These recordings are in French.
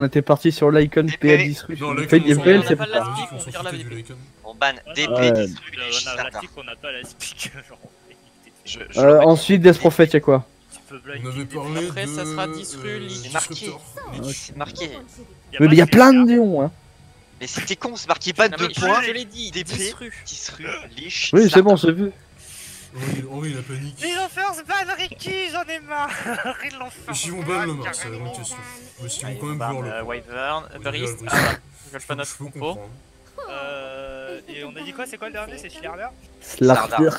On était parti sur l'icon DP. PL disrupt. Non, Fait DPL, on c'est s'en pas la on s'en on fout vire la du VP. l'icon. On ban DP. Disrupt, Là, on a Starter. Plastic, on n'a pas la speak. Euh, ensuite, Death Prophet, y'a quoi tu peux blind. On avait parlé Après, de... ça sera Disru, euh, Lich. C'est marqué. Marqué. Mais il y a plein de noms, hein. Mais c'était con, c'est marqué deux mais points. Je l'ai dit, DP. Disru. Disru, Lich. Oui, c'est bon, j'ai vu. Henri, Henri, il a panique. Ils ont ban Ricky, j'en ai marre. Ils l'ont Et s'ils vont ban le Mars, c'est la grande question. Mais s'ils vont quand même vouloir le Euh. Wyvern, Oui, Brist, Brist. ah, ils veulent Je pas peux- notre compo. comprendre. Euh, et on a dit quoi C'est quoi le dernier C'est Schlarder Slarder.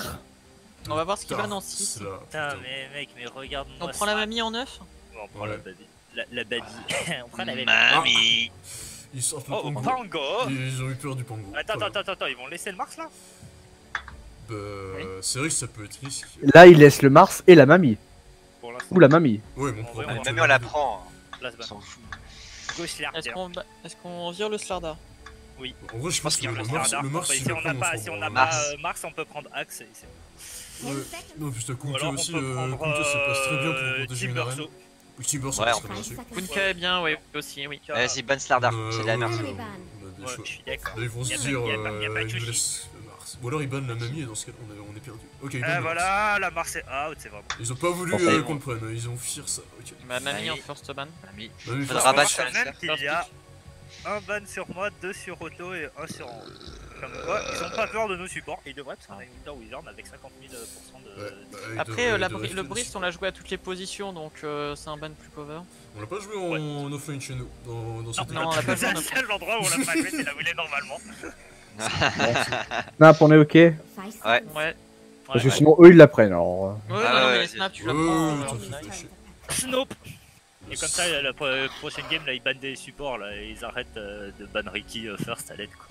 On va voir ce qu'il va en 6. c'est là, Putain, putain. mais mec, mais regarde-moi On prend la mamie en 9 On prend la baby. La, la baby. on prend la baby. Mamie. Ils sortent le Oh, pango. Pango Ils ont eu peur du pango. Attends, Voilà. attends, attends, attends, ils vont laisser le Mars là Bah, c'est vrai que ça peut être risqué. Là, il laisse le Mars et la mamie. Ou la mamie. Ouais, mon Ouais, problème. ouais, Même c'est on la prend. On fout. Go Schlarder. Est-ce qu'on vire le Slarda En vrai, je pense que qu'il y a le un Mars, le Mars, si le on n'a pas, si on pas euh, Mars, on peut prendre Axe. c'est- Ouais. Non, putain, Ou Kunka on aussi, peut euh, Kunka ça passe très bien pour euh, protéger une arène. Timber, ça Ouais, passe on très bien aussi. Kunka est bien, oui, aussi, oui. Vas-y, ban Slardar, Euh, c'est de la ouais, merde. ouais, on a Ouais, choix. je suis d'accord. Là, ils vont se a pas- dire, a pas- a pas euh, ils nous laissent Ou alors ils bannent la mamie et dans ce cas, on est, on est perdu. Ok, ils bannent Ah Mars. voilà, la Mars est out, c'est vraiment. Ils ont pas voulu euh, qu'on le prenne, ils ont fier ça. Ok. Ma mamie en first ban. Mamie. Mamie, faut- battre Je même qu'il y a un ban sur moi, deux sur Otto et un sur. Comme quoi, ils ont pas peur de nos supports. Et ils devraient parce qu'on a une Winter Wizard avec 50 000% de. Ouais, bah, Après, euh, la le Brist, on l'a joué à toutes les positions, donc euh, c'est un ban plus cover. On l'a pas joué en offline chez nous, dans, dans cette non, on l'a pas joué C'est en le seul endroit où on l'a pas joué, c'est là où il est normalement. Snap, on est ok. Ouais. Ouais. Parce que sinon, eux, ils la prennent. Alors, euh. Ouais, Ah non, ouais, ouais, mais Snap, tu la Ouais, prends. ouais. Snoop Et comme ça, la pro- prochaine game, là, ils bannent des supports, là, et ils arrêtent euh, de ban Ricky euh, first à l'aide, quoi.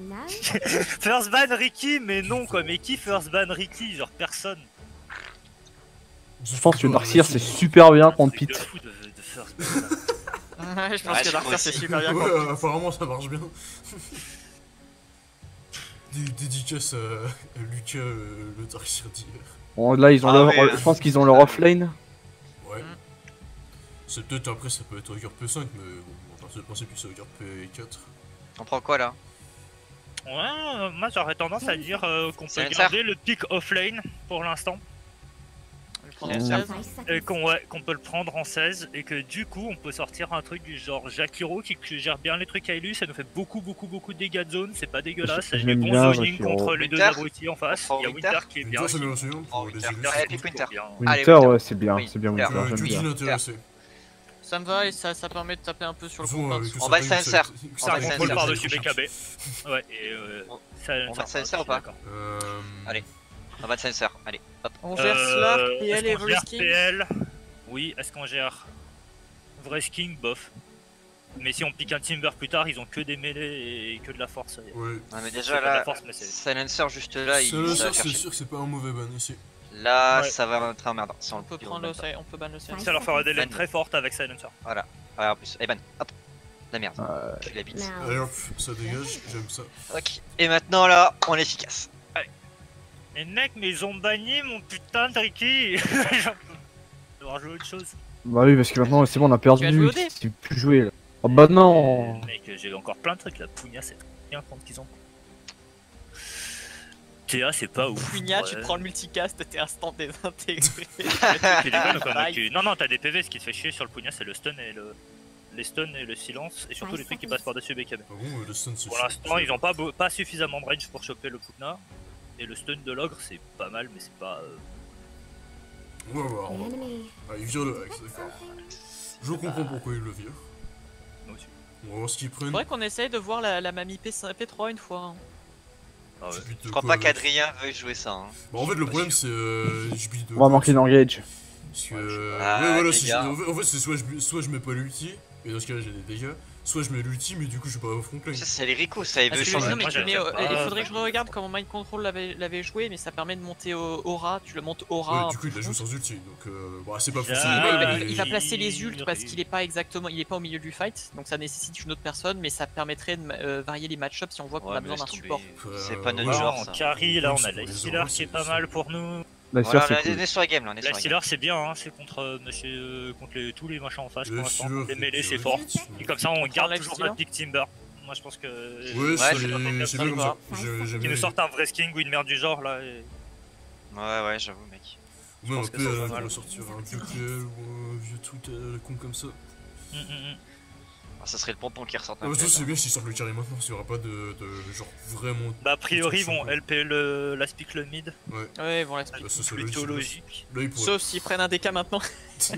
First ban Ricky, mais non, quoi, mais qui first ban Ricky? Genre personne. Je pense que Darkseer, c'est super bien contre de Pete. de, de first ban. Ouais, je pense Ouais, que crois c'est super bien. Ouais, contre- apparemment ça marche bien. Dé- Dédicace à, à Lucas, euh, le d'hier. Bon, là, ils ont Ah leur, ouais. je pense qu'ils ont leur offlane. Ouais. C'est peut-être après, ça peut être Hugger P5, mais bon, on part du principe que c'est Hugger P4. On prend quoi là? Ouais, euh, moi j'aurais tendance à dire euh, qu'on peut garder le pick offlane pour l'instant, Mm. 16. et qu'on ouais, peut le prendre en 16, et que du coup on peut sortir un truc du genre Jakiro qui, gère bien les trucs à élu, ça nous fait beaucoup beaucoup beaucoup de dégâts de zone, c'est pas dégueulasse, bien bon zoning contre les deux abrutis en face, il y a Winter qui est bien Winter, c'est bien aussi, pour les Winter. élus. Ouais, c'est bien. C'est Winter. Euh, j'aime bien. Ça me va et ça, ça permet de taper un peu sur le combat. le On va ça- On Ça va silencer. par-dessus. BKB. Ouais, et euh, ça, On va ou pas. Euh, Allez. On va de sensor. Allez, hop. On gère Slark, Euh, PL est-ce et gère Vrisking. PL Oui, est-ce qu'on gère Vresking Bof. Mais si on pique un Timber plus tard, ils ont que des mêlées et que de la force. Ouais. Ouais, mais déjà de la là, force, mais c'est- Silencer juste là, il sûr, c'est sûr que c'est pas un mauvais ban ici. Là, Ouais. ça va être emmerdant. Si on, On peut prendre on le ban. on peut ban le silencer. Ça leur fera des Ban. très fortes avec Silencer. Ouais, en plus. Eh ben, hop. La merde. Euh, Je la bite. Allez hop, ça dégage, j'aime ça. Ok. Et maintenant là, on est efficace. Mais mec, mais ils ont banni mon putain de Ricky J'en peux devoir jouer autre chose. Bah oui, parce que maintenant, c'est bon, on a perdu. Tu C'est plus jouer là. Oh bah non Mec, j'ai encore plein de trucs. La Pugna, c'est rien contre qu'ils ont. Théa, c'est pas ouf. Pugna, tu Ouais. prends le multicast, t'es instant désintégré. Tu tu- Non, non, t'as des PV. Ce qui te fait chier sur le Pugna, c'est le stun et le. Les stuns et le silence, et surtout les trucs qui passent par-dessus BKB. Ah Pour l'instant, ils ont pas, pas suffisamment de range pour choper le Pugna. Et le stun de l'ogre, c'est pas mal, mais c'est pas. euh, On va voir, on va voir. Ah, il vire le axe, d'accord. Je comprends pourquoi il le vire. moi aussi. On va voir ce qu'ils prennent. Faudrait qu'on essaye de voir la, la mamie P5 P3 une fois. hein. Ah ouais. Je crois pas avec qu'Adrien veuille jouer ça. Hein. Bah, en fait, le problème c'est. Euh, de On va manquer d'engage. Parce que. euh, Ah, ouais, voilà, en fait, c'est soit je, soit je mets pas l'ulti, et dans ce cas-là j'ai des dégâts, soit je mets l'ulti, mais du coup je suis pas au front. Ça, c'est les Rico, ça, que, change changer. non, mais euh, pas, il faudrait que je bah, regarde comment Mind Control l'avait joué, mais ça permet de monter au aura, tu le montes Ouais, aura. du coup il la joue sans ulti, donc euh, bah, c'est pas Ah, forcément Il mal, va, mais- il va placer les ults parce il- qu'il est pas exactement, il est pas au milieu du fight, donc ça nécessite une autre personne, mais ça permettrait de euh, varier les match si on voit qu'on Ouais, a besoin d'un support. C'est pas notre ouais. genre en ça. carry, là, on a la healer qui est c'est- pas mal pour nous. La Voilà, on est cool. sur la game là, on est La sur la game. Steelers c'est bien, hein, c'est contre, euh, monsieur, euh, contre les- tous les machins en face pour Les l'instant. Les mêlées c'est fort. Et comme ça on garde toujours notre Big Timber. Moi je pense que. Ouais, c'est bien me comme va. ça. J'ai- J'aime Qui bien. nous sortent un vrai skin ou une merde du genre là. Et... Ouais, ouais, j'avoue, mec. Ou même pense un que peu, ça elle va va mal. sortir un vieux ou un vieux la con comme ça. Ah, ça serait le pompon qui ressort Ah, bah, c'est là. bien s'ils sortent le carry maintenant, parce qu'il y aura pas de, de genre vraiment. Bah a priori ils vont. LP le, la speak le mid. Ouais, ils vont la Bah, ça, c'est Plutôt logique. logique. Là, ils pourraient. Sauf s'ils prennent un DK maintenant.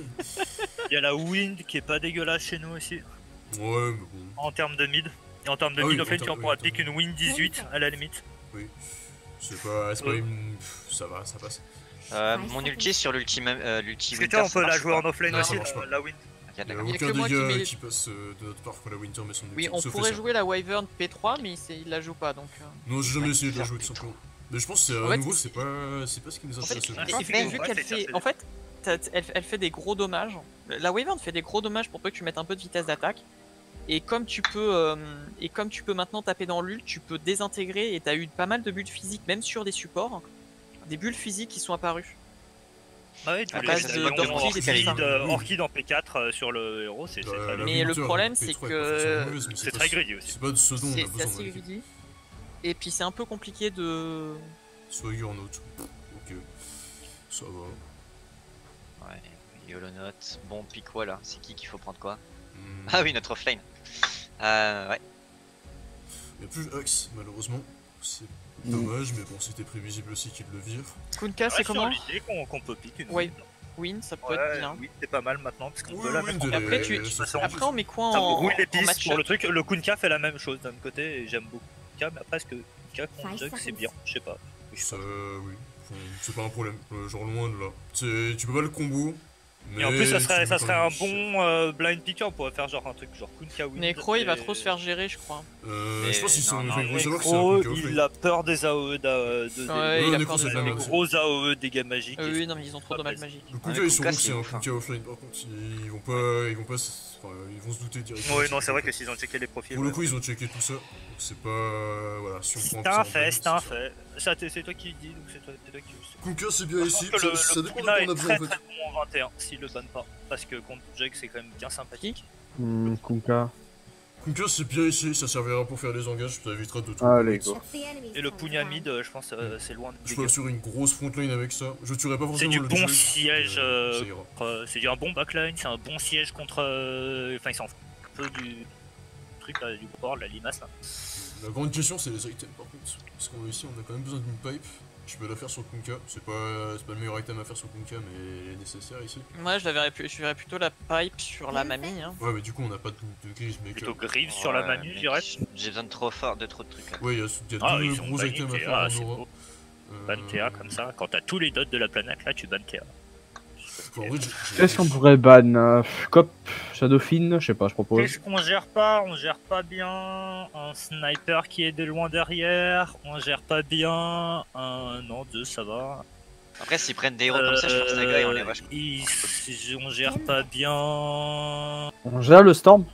Il y a la wind qui est pas dégueulasse chez nous aussi. Ouais, mais bon. En termes de mid. Et en termes de Ah oui, mid en offlane, tu en oui, pourras pick une win 18 à la limite. C'est pas. C'est pas Euh. une. Ça va, ça passe. Euh, mon ulti sur l'ulti euh, l'ulti Parce que tu Winter, vois, on peut la jouer ou en offlane Non, aussi, ça marche la Il y a aucun que moi qui dégât mets- qui passe euh, de notre part la Winter met son. Oui, on pourrait jouer la Wyvern P3, mais il la joue pas donc. euh. Non, j'ai jamais essayé de la jouer tout simplement. Mais je pense que à fait, nouveau, c'est pas, c'est pas ce qui nous intéresse. en fait, elle, elle fait des gros dommages. La Wyvern fait des gros dommages pour peu que tu mettes un peu de vitesse d'attaque. Et comme tu peux, euh, et comme tu peux maintenant taper dans l'ult, tu peux désintégrer et t'as eu pas mal de bulles physiques, même sur des supports, des bulles physiques qui sont apparues. Ah ouais, tu À base de- d'orchid, Orchid, euh, Orchid en P4 euh, sur le héros, c'est La- très la Mais le problème, P3 c'est que- C'est très greedy aussi. C'est pas de ce dont on C'est a c'est besoin. assez greedy. Et puis c'est un peu compliqué de. Swagger note. Ok. Ça va. Ouais, YOLO note. Bon, pique quoi là? C'est qui qu'il faut prendre quoi? Hmm. Ah oui, notre offlane. Euh, ouais. Il y a plus Axe, malheureusement. C'est dommage, mais bon, c'était prévisible aussi qu'il le vire. Kunka, c'est comment l'idée qu'on peut pick une Ouais, win. Ça peut Ouais, être bien. oui, c'est pas mal maintenant parce qu'on Oui, peut la oui, mettre en. Après, tu- Après, on met quoi en, brûle les pistes pour le truc. Le Kunka fait la même chose d'un côté et j'aime beaucoup Kunka, mais après, est-ce que Kunka contre Jug c'est bien? Je sais pas. Ça, oui. C'est pas un problème. Euh, genre loin de là. Tu peux pas le combo. Mais Et en plus, ça serait, ça serait un bon euh, blind picker. On pourrait faire genre un truc genre Kunka win. Necro, il va et- trop se faire gérer, je crois. Euh, Mais je pense qu'ils sont. non, c'est un Necro, il offlane. a peur des AOE, de, des- Ouais, il a peur c'est de de la des merde. gros AOE dégâts magiques. Euh, et oui, non, mais ils ont trop de pas dommages magiques. Le Ah, Kunka, ils que c'est c'est un hein. Kunka offline. Par contre, ils vont pas, ils vont pas, ils vont se douter directement. Oui, non, c'est vrai que s'ils ont checké les profils. Pour le coup, ils ont checké tout ça. Donc c'est pas, voilà, si on C'est prend un ça en fait, c'est un fait. Ça, c'est toi qui le dis, donc c'est toi, c'est toi qui le c'est bien Je ici. que le, Ça, ça le dépend de Kuna quoi on a est besoin très en fait. très bon en 21 s'il le banne pas. Parce que contre Jug c'est quand même bien sympathique. Hmm, Kunka. Kunka, c'est bien ici. Ça servira pour faire des engages. Ça évitera de tout. Allez, go. Et le Pugna mid, euh, je pense euh, c'est loin de Je peux assurer une grosse frontline avec ça. Je tuerai pas C'est forcément du le bon Jug, siège, mais euh, ça ira. Euh, c'est un bon backline, c'est un bon siège contre. euh, Enfin, ils s'en foutent un peu du truc là, du board, la limace là. La grande question, c'est les items par contre. Parce qu'ici, on a quand même besoin d'une pipe. Je peux la faire sur Kunka. C'est pas, c'est pas le meilleur item à faire sur Kunka, mais elle est nécessaire ici. Moi, je, la verrais, plus- je verrais plutôt la pipe sur la mamie. Hein. Ouais, mais du coup, on n'a pas de, de grise maker. Plutôt Greaves sur la mec, je dirais. J'ai besoin de trop fort, de trop de trucs là. Ouais, il y a, il y a Ah, deux ils ont gros items à faire en aura. Euh, Ban comme ça, quand t'as tous les dots de la planète là, tu bannes Théa. En vrai, j'ai- j'ai- Qu'est-ce qu'on pourrait ban euh, Cop, Shadowfin, je sais pas, je propose. Qu'est-ce qu'on gère pas? On gère pas bien un sniper qui est de loin derrière. On gère pas bien un. Non, deux, ça va. Après, s'ils prennent des héros comme ça, je pense que on les rush. ils- On gère pas bien On gère le Storm?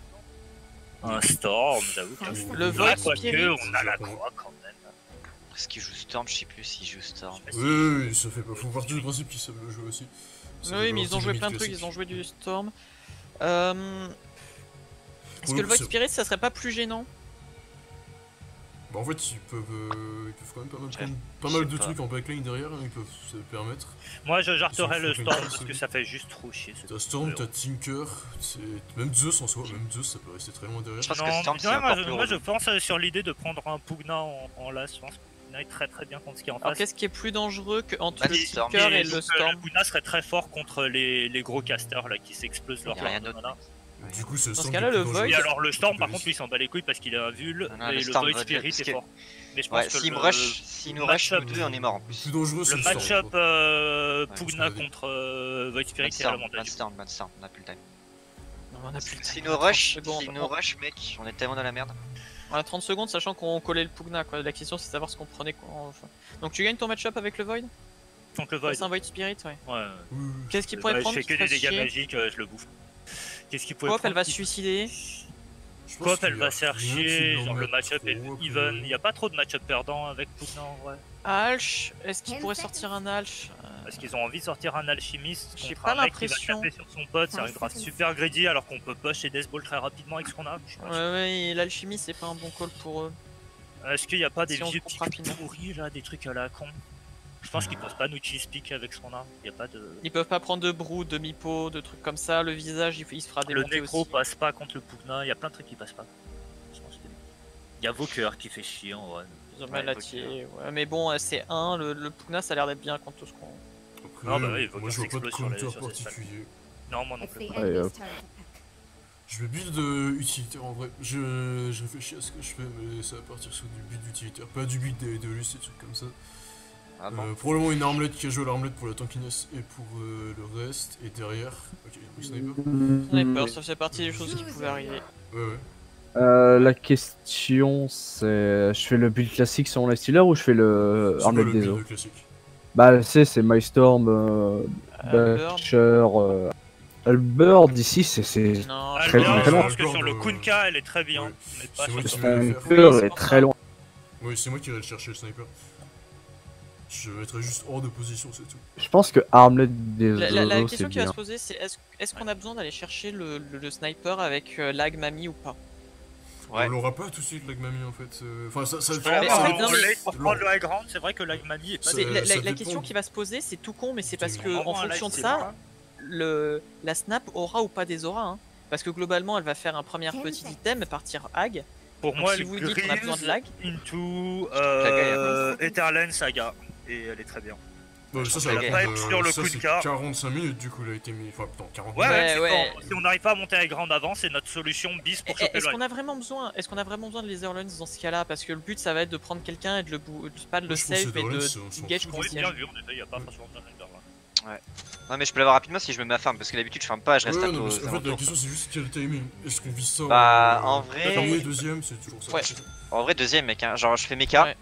un storm, j'avoue. que- Le Void quoique, on a la croix quand même. Est-ce qu'ils jouent Storm Je sais plus s'ils jouent Storm. Oui, oui, ça fait pas. Faut partir du principe qu'ils savent le jouer aussi. Oui, mais ils ont joué plein de trucs, ils ont joué du Storm. Euh... Est-ce que le Void Spirit, ça serait pas plus gênant? Bah, en fait, ils peuvent, euh, ils peuvent quand même pas mal, pas mal de pas. trucs en backline derrière, hein, ils peuvent se le permettre. Moi, je jarterais le storm parce que ça fait juste trop chier. ce T'as Storm, t'as Tinker, c'est- même Zeus en soi, même Zeus ça peut rester très loin derrière. Je pense que Non, Storm, moi, je, moi, pense euh, sur l'idée de prendre un Pugna en, en last. Je pense très très bien contre ce qui est en Alors face. qu'est-ce qui est plus dangereux que entre Vas-y, le Storm. Tinker et le euh, Storm? Pugna serait très fort contre les, les gros casters là qui s'explosent leur rien. Du coup, c'est Dans ce Storm cas-là, le Void- alors le Storm par contre lui il s'en bat les couilles parce qu'il a un Vul Non, non, et le le Storm Void va- Spirit est que- fort. Mais je pense Ouais, que s'ils le- rush, s'ils nous rush, nous match-up- deux, on est mort en Le plus. plus dangereux, c'est Le le match-up euh, Ouais, Pugna contre euh, Void Spirit Ban est à Storm, l'avantage. Storm, on a plus le time. Non, on a plus le time, nous a 30 rush, s'ils nous rush, mec, on est tellement dans la merde. On a 30 secondes, sachant qu'on collait le Pugna. Quoi. La question, c'est de savoir ce qu'on prenait. quoi, enfin. Donc tu gagnes ton match-up avec le Void? Contre le Void. C'est un Void Spirit, ouais. Qu'est-ce qu'il pourrait je prendre fais qui que des dégâts chier? magiques, euh, je le bouffe. Qu'est-ce qu'il pourrait Coop, elle prendre va qui- se suicider? Je Coop, elle va se faire chier, genre le match-up est even, il n'y a pas trop de match-up perdant avec Pugna en vrai. Alch, est-ce qu'il pourrait sortir un Alch? Parce qu'ils ont envie de sortir un alchimiste J'ai contre pas un mec qui va taper sur son pote, c'est un draft super greedy alors qu'on peut push et Deathball très rapidement avec ce qu'on a. Ouais, ouais, et l'alchimie, c'est pas un bon call pour eux. Est-ce qu'il n'y a pas des Si vieux pics pourris là, des trucs à la con? Je pense qu'ils peuvent pas nous cheese pick avec ce qu'on a. Y a pas de. Ils peuvent pas prendre de brou, de mi-pot, de trucs comme ça. Le visage, il, il se fera Le démonter nécro aussi. passe pas contre le Pugna, il y a plein de trucs qui passent pas. Je pense que- Il y a Voker qui fait chier en vrai. Ils ont Ouais, mal la faut tirer, ouais. Mais bon, euh, c'est 1, le, le Pugna, ça a l'air d'être bien contre tout ce qu'on. Après, Ah bah oui, il faut moi je vois pas de s'explose sur les- particulier. Non, moi non plus. Ouais. Je vais build euh, utilitaire en vrai. Je, je réfléchis à ce que je fais, mais ça va partir sur du build utilitaire. Pas du build des de des trucs comme ça. Ah bon Euh, probablement une armlette qui a joué à l'armlette pour la tankiness et pour euh, le reste. Et derrière, ok, le sniper. Sniper, ça fait partie des choses qui pouvaient arriver. Ouais, ouais. Euh, la question c'est je fais le build classique sur mon Stealer ou je fais le le des eaux? classique Bah c'est c'est My Storm, euh, Albert. Butcher, euh, Albert d'ici c'est c'est Non, Très bien, très je pense que sur le Kunka, elle est très bien. ouais. Mais pas sur le- c'est est très loin. Oui, c'est moi qui vais le chercher le sniper. Je mettrai juste hors de position, c'est tout. Je pense que Armlet des La, la- question qui va se poser, c'est est-ce est-ce qu'on a besoin d'aller chercher le, le- le sniper avec euh, lag mamie ou pas? Ouais. On l'aura pas tout de suite, la mamie en fait. euh, Enfin, ça, pour prendre le high ground, c'est vrai que la Mami est pas La, la- question qui va se poser, c'est tout con, mais c'est parce que en fonction de ça, le, la snap aura ou pas des auras. hein. Parce que globalement, elle va faire un premier petit item, partir hag. Pour Donc moi, si elle vous dites qu'on a besoin de lag, into Saga, euh, Etherland Saga. Et elle est très bien. Ouais, ça, ça va euh, sur le ça, coup de cœur. 45 minutes du coup, il a été mis. Enfin, putain, 40 Ouais, minutes. ouais, ouais. quand- si on n'arrive pas à monter high ground avant, c'est notre solution bis pour choper est-ce qu'on a vraiment besoin Est-ce qu'on a vraiment besoin de Laserlands dans ce cas-là? Parce que le but, ça va être de prendre quelqu'un et de le bou- de pas de le save et de fout. Oui, condition. bien vu, en effet, il a pas forcément besoin de là. Non mais je peux l'avoir rapidement si je me mets à farm parce que d'habitude je farme pas, je reste Ouais, à non, mais aux en fait, la question c'est juste quel timing. Est-ce qu'on vise ça Bah, euh, en vrai- deuxième, c'est toujours ça. Ouais. En vrai deuxième mec, hein. genre je fais mecha, Ouais.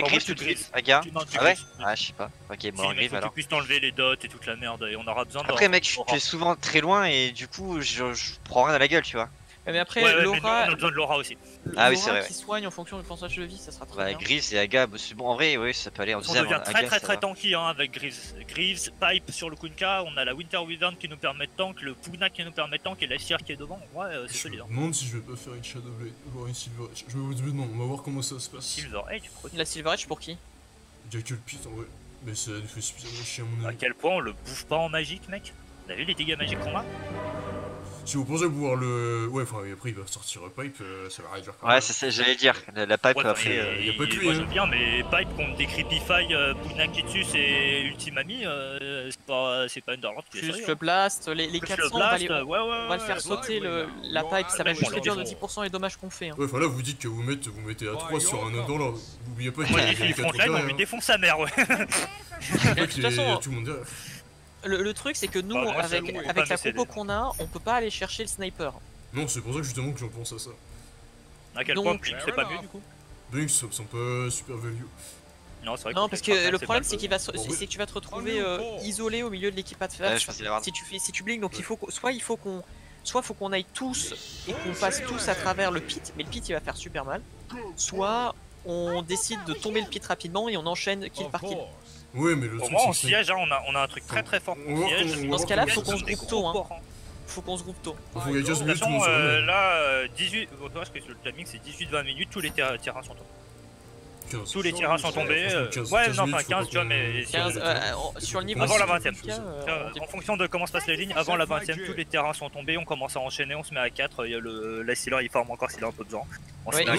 Pas En griffe tout de suite, griffes. aga. Tu- non, tu Ah ouais griffes. Ah je sais pas. Ok Si, bon faut griffe alors. tu puisses enlever les dots et toute la merde, et on aura besoin Après d'en- mec je fais souvent très loin et du coup je, je prends rien dans la gueule tu vois. Mais après, Ouais, ouais, l'aura on a besoin de Laura aussi. Ah oui, l'aura c'est vrai, qui soigne en fonction du pourcentage de vie, ça sera très Bah bien. Greaves et Aga, bah, c'est bon en vrai oui ça peut aller en On devient Aga, très très très tanky hein, avec Greaves. Greaves, Pipe sur le Kunka, on a la Winter Wyvern qui nous permet de tank, le Pugna qui nous permet de tank et la Sierre qui est devant. Ouais, euh, c'est Je solide. me Hein. demande si je vais pas faire une Shadowblade, voire une Silver Edge. Je me demande, on va voir comment ça se passe. Silver Edge, quoi. La Silver Edge pour qui? Jackal Pit en vrai. Mais ça nous fait suffisamment chier à mon À avis. quel point on le bouffe pas en magique, mec? Vous avez vu les dégâts magiques qu'on a? Si vous pensez pouvoir le. Ouais, enfin, après il va sortir Pipe, euh, ça va réduire quand Ouais même. c'est ça j'allais dire, la, la pipe Ouais, après. mais euh, y a pas que il- lui, moi, hein. j'aime bien, mais Pipe contre des Creepify, euh, Pugna Kitsus et Ultimami, euh, c'est pas, c'est pas Underland qui est Plus le hein. blast, les, les Plus 400, le on va, les- ouais, ouais, on va le faire ouais. sauter le, la pipe, ça va Ouais, juste réduire de bon. 10% les dommages qu'on fait. hein. Ouais, enfin là vous dites que vous mettez, vous mettez à 3 sur un autre dans l'ordre. Vous oubliez pas qu'il Moi, y a 4 on lui défonce sa mère, ouais. De toute y a façon, tout le monde derrière. Le, le truc c'est que nous, Bah, moi, avec, pas la compo qu'on a, on peut pas aller chercher le sniper. Non, c'est pour ça que justement que j'en pense à ça. À quel Donc- point Blink, c'est pas mieux du coup Blink, ça me semble pas super value. Non, c'est vrai Non, que parce que le c'est problème pas c'est qu'il va, se- Bon, c'est oui. c'est que tu vas te retrouver euh, isolé au milieu de l'équipe Ouais, adverse. je pense qu'il va y avoir- si tu fais, si tu blinks, donc il faut qu'on- soit il faut qu'on, soit faut qu'on aille tous et qu'on passe tous à travers le pit, mais le pit il va faire super mal. Soit on décide de tomber le pit rapidement et on enchaîne kill par kill. Ouais, mais le Au truc moins, en siège, hein, on, a, on a un truc très très fort en voir siège. Dans ce cas-là, faut qu'on se groupe tôt, hein. Faut qu'on se groupe tôt. Il faut qu'il y ait 15 De toute minutes, tout le façon, monde se euh, réveille. là, euh, 18, oh, parce que le timing c'est 18-20 minutes, tous les terra- terrains sont tombés. 15. Tous les terrains sont tombés. euh, Franchement, 15, ouais, 15 non, enfin faut 15, pas tu vois, mais 15, sur- euh, sur le niveau avant la c'est 20ème. compliqué, euh, En fonction de comment se passent les lignes, avant la 20ème, tous les terrains sont tombés, on commence à enchaîner, on se met à 4. Il y a le la Sealer, il farm encore s'il a un peu besoin. On se Ouais, il il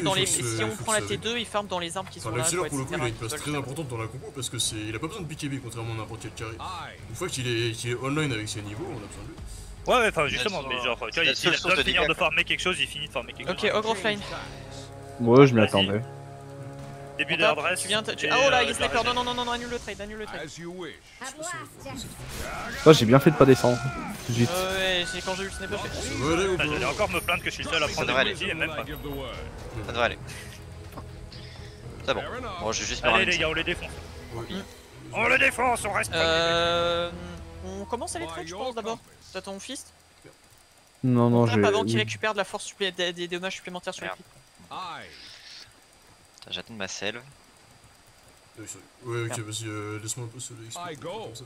de dans il les. Si on il prend la ça- T2, il farm dans les arbres qui sont Enfin, là. quoi, pour le coup, il a une place très importante dans la compo parce que c'est, il a pas besoin de BKB contrairement à n'importe quel carré. Une fois qu'il est, qu'il est online avec ses niveaux, on a besoin de lui. Ouais, ouais, enfin justement, La mais genre, tu la vois, s'il seule a besoin de de finir de farmer quelque chose, il finit de farmer quelque chose. Ok, Ogre Offline. Ouais, je m'y attendais. Début Attends, d'adresse. Tu viens, tu... Ah oh là, euh, il est sniper. Non, non, non, non, annule le trade, annule le trade. Toi, j'ai bien fait de pas descendre. Tout de suite. Euh, ouais, c'est quand j'ai eu le sniper, j'ai pas J'allais encore me plaindre que je suis le seul à Ça prendre devrait des aller. multis et même pas. Ça devrait aller. C'est bon. Bon, je vais juste Allez les gars, on les défonce. On les défonce, on reste pas. Euh. On commence à les trade, je pense d'abord. T'as ton fist Non, non, j'ai. avant qu'il récupère de la force supplé- des, des dommages supplémentaires sur les Merde. J'attends ma selve. Ouais, ok, vas-y, euh, laisse-moi un peu se.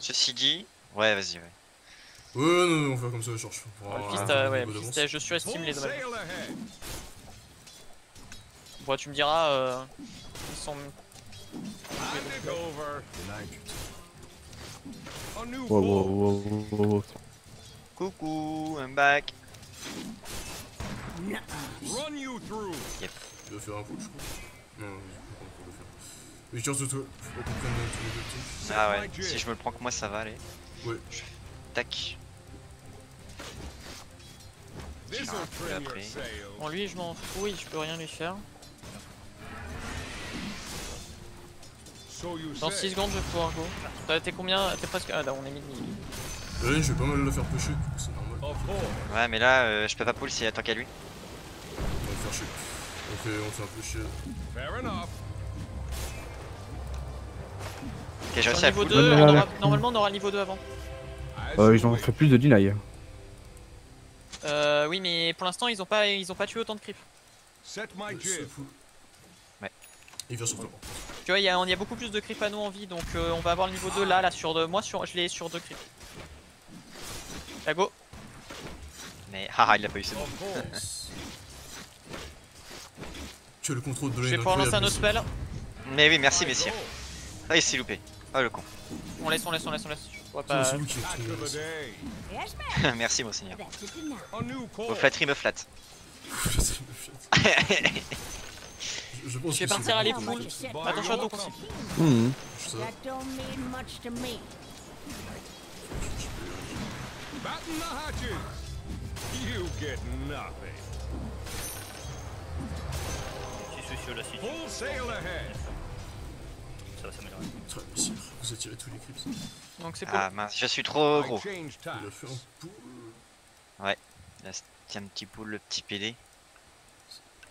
Ceci dit, ouais, vas-y, ouais. Ouais, non, non, on va faire comme ça, je pour Ouais, euh, ouais, je surestime les dommages. Bon, tu me diras, euh, ils sont. Wow, wow, wow, wow. Coucou, I'm back. Run you through. Tu vas faire un coup, je crois. Non, je comprends pas le faire. Mais toi, faut qu'on prenne tous les deux. Ah ouais, si je me le prends que moi, ça va aller. Ouais. Tac. Ah. Bon, lui, je m'en fous, je peux rien lui faire. Dans say. 6 secondes, je vais pouvoir go. T'as- T'es combien? T'es presque. Ah, là, on est midi. Laine, je vais pas mal la faire coup, c'est normal. Ouais, mais là, euh, je peux pas pull si tant qu'à lui. On va le faire chier. On fait, on fait un peu chier. Fair enough. Ok, réussi le à niveau pull. 2, Ouais, on ouais, aura- ouais. normalement, on aura le niveau 2 avant. Euh, ils ont fait plus de deny. Euh, oui, mais pour l'instant, ils ont pas, ils ont pas tué autant de creep. Set my Ouais, c'est jib. fou. Ouais. Il vient sur toi. Tu vois, il y, a- il y a beaucoup plus de creep à nous en vie, donc euh, on va avoir le niveau 2 là, là, sur deux. Moi, sur, je l'ai sur 2 creep. Là, go. Mais haha, il l'a pas eu, c'est bon. Tu as le contrôle de Je vais pouvoir lancer un autre spell. Mais oui, merci, messire. Ah, il s'est loupé. Ah, le con. On laisse, on laisse, on laisse, on laisse. Je pas. qui merci, monseigneur. Vos flatteries me flattent. Je- Je pense Je vais partir à l'épaule. Attention à ton aussi. company. Ça. That don't mean much to me. Batten the hatches. You get nothing. Petit souci là si Full sail ahead. ça va s'améliorer. Très bien, sire. Vous attirez tous les clips. Donc c'est. Ah mince, je suis trop gros. change Il a tack. fait un pou. Là, c'est un petit pull, le petit PD.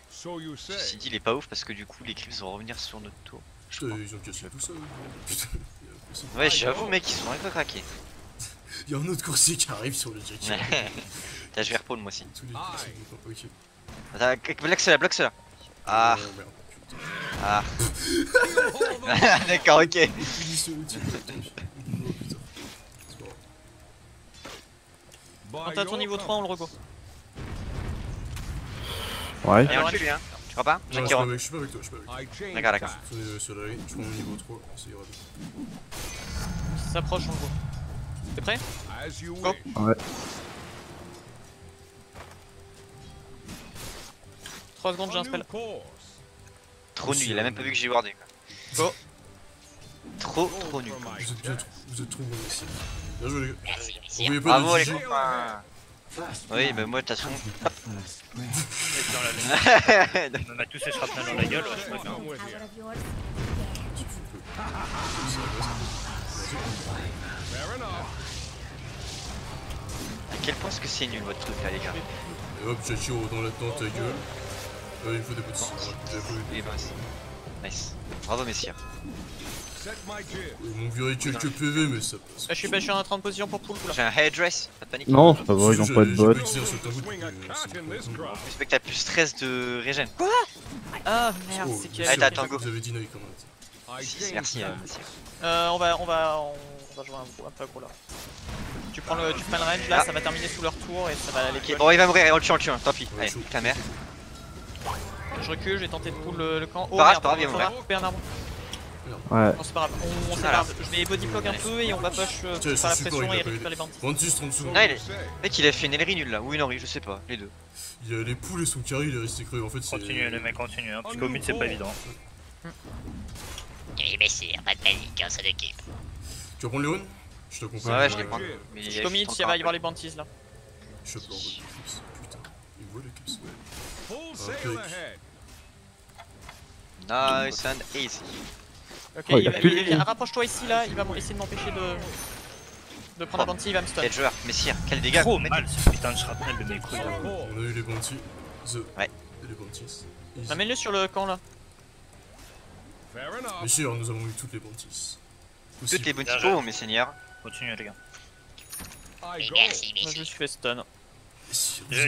Ceci dit, il est pas ouf parce que du coup, les clips vont revenir sur notre tour. Je crois. ils ont cassé tout ça. Ouais, j'avoue, mec, ils sont un peu craqués. Il y a un autre coursier qui arrive sur le jack. Tiens, je vais repawn moi aussi. Tous les Aïe. coursiers. Ok. Attends, bloque cela, bloque cela. Ah, ah. Hold on. D'accord, ok. Quand t'as ton niveau 3, on le rego. Ouais. Et on le tue lui, hein. Tu crois pas? Non, je qui suis pas avec- je suis pas avec toi, je suis pas avec toi. I change D'accord, d'accord. est sur la ligne, je prends mon niveau 3, ça ira bien. Ça s'approche, on le go. T'es prêt? Go. Ouais. 3 secondes, j'ai un spell. Trop nul, il a même pas vu que j'ai wardé quoi. Go. Trop, trop nul. Vous êtes bien vous êtes trop bons ici. Bien joué les gars. Vous voyez pas Bravo de les copains. Oui, bah moi de toute façon. Dans la laine. On a tous ces shrapnels dans la gueule, ouais? Fair enough. À quel point est-ce que c'est nul votre truc là, les gars Et hop, Chachiro dans la tente, ta gueule. Euh, il faut des petits. J'avais pas eu. Et bah, c'est- Nice. Bravo, messire. Ils m'ont viré quelques PV, mais ça passe. Bah, je suis, bah, je suis en train de position pour pull là. J'ai un headdress, pas de panique. Non, ça va, ils ont pas de bot. pas c'est pas que t'as plus stress de régène. Ah merde, Oh, c'est qu'il Allez, y a. t'attends, go. Vous avez deny quand même. I Si, change Merci, euh, messire. Euh, on va, on va, on va jouer un, un peu gros là. Tu prends le, tu prends le range là, Ah. ça va terminer sous leur tour et ça va aller. Ok, bon, il va mourir, on le tue, on le tue, hein, tant pis. Ouais, Allez, ta mère. Je recule, j'ai tenté de pull le, le camp. Oh Pas grave, merde, pas il on va va couper un arbre. Ouais. Non, c'est pas grave, on, on c'est pas. Je vais body block un peu et on va push euh, pour faire la c'est pression et pas récupérer les. 26, 30 secondes. Ah, il est-. Mec, il a fait une ailerie nulle là, ou une Henri, je sais pas, les deux. Il y a les poules et son carré, il est resté creux. En fait, c'est. Continue les mecs, continue, hein, parce qu'au mid c'est pas évident. Oui, messieurs, pas de panique, on s'en occupe. Tu vas prendre les runes Je t'accompagne. Ouais, ouais, je les prends. Mais Je commit, il va y avoir les bounties là. Je chope leur bot de clips. Putain. Il voit les ouais. Full sail ahead? Nice and easy. Ok, Oh, il il a va- plus il- de il- kills. rapproche-toi ici là, il va essayer de m'empêcher de. de prendre la bounty, il va me stun. Quel joueur, messire, quel dégât. Trop Mec, mal ce putain de shrapnel de mes couilles. Of course. On a eu les bounties. The. Ouais. Les bounties. Amène-le sur le camp là. Fair enough. Bien sûr, nous avons eu toutes les bounties. Toutes les Bien typos, mes seigneurs. Continue les gars. Moi je me suis fait stun.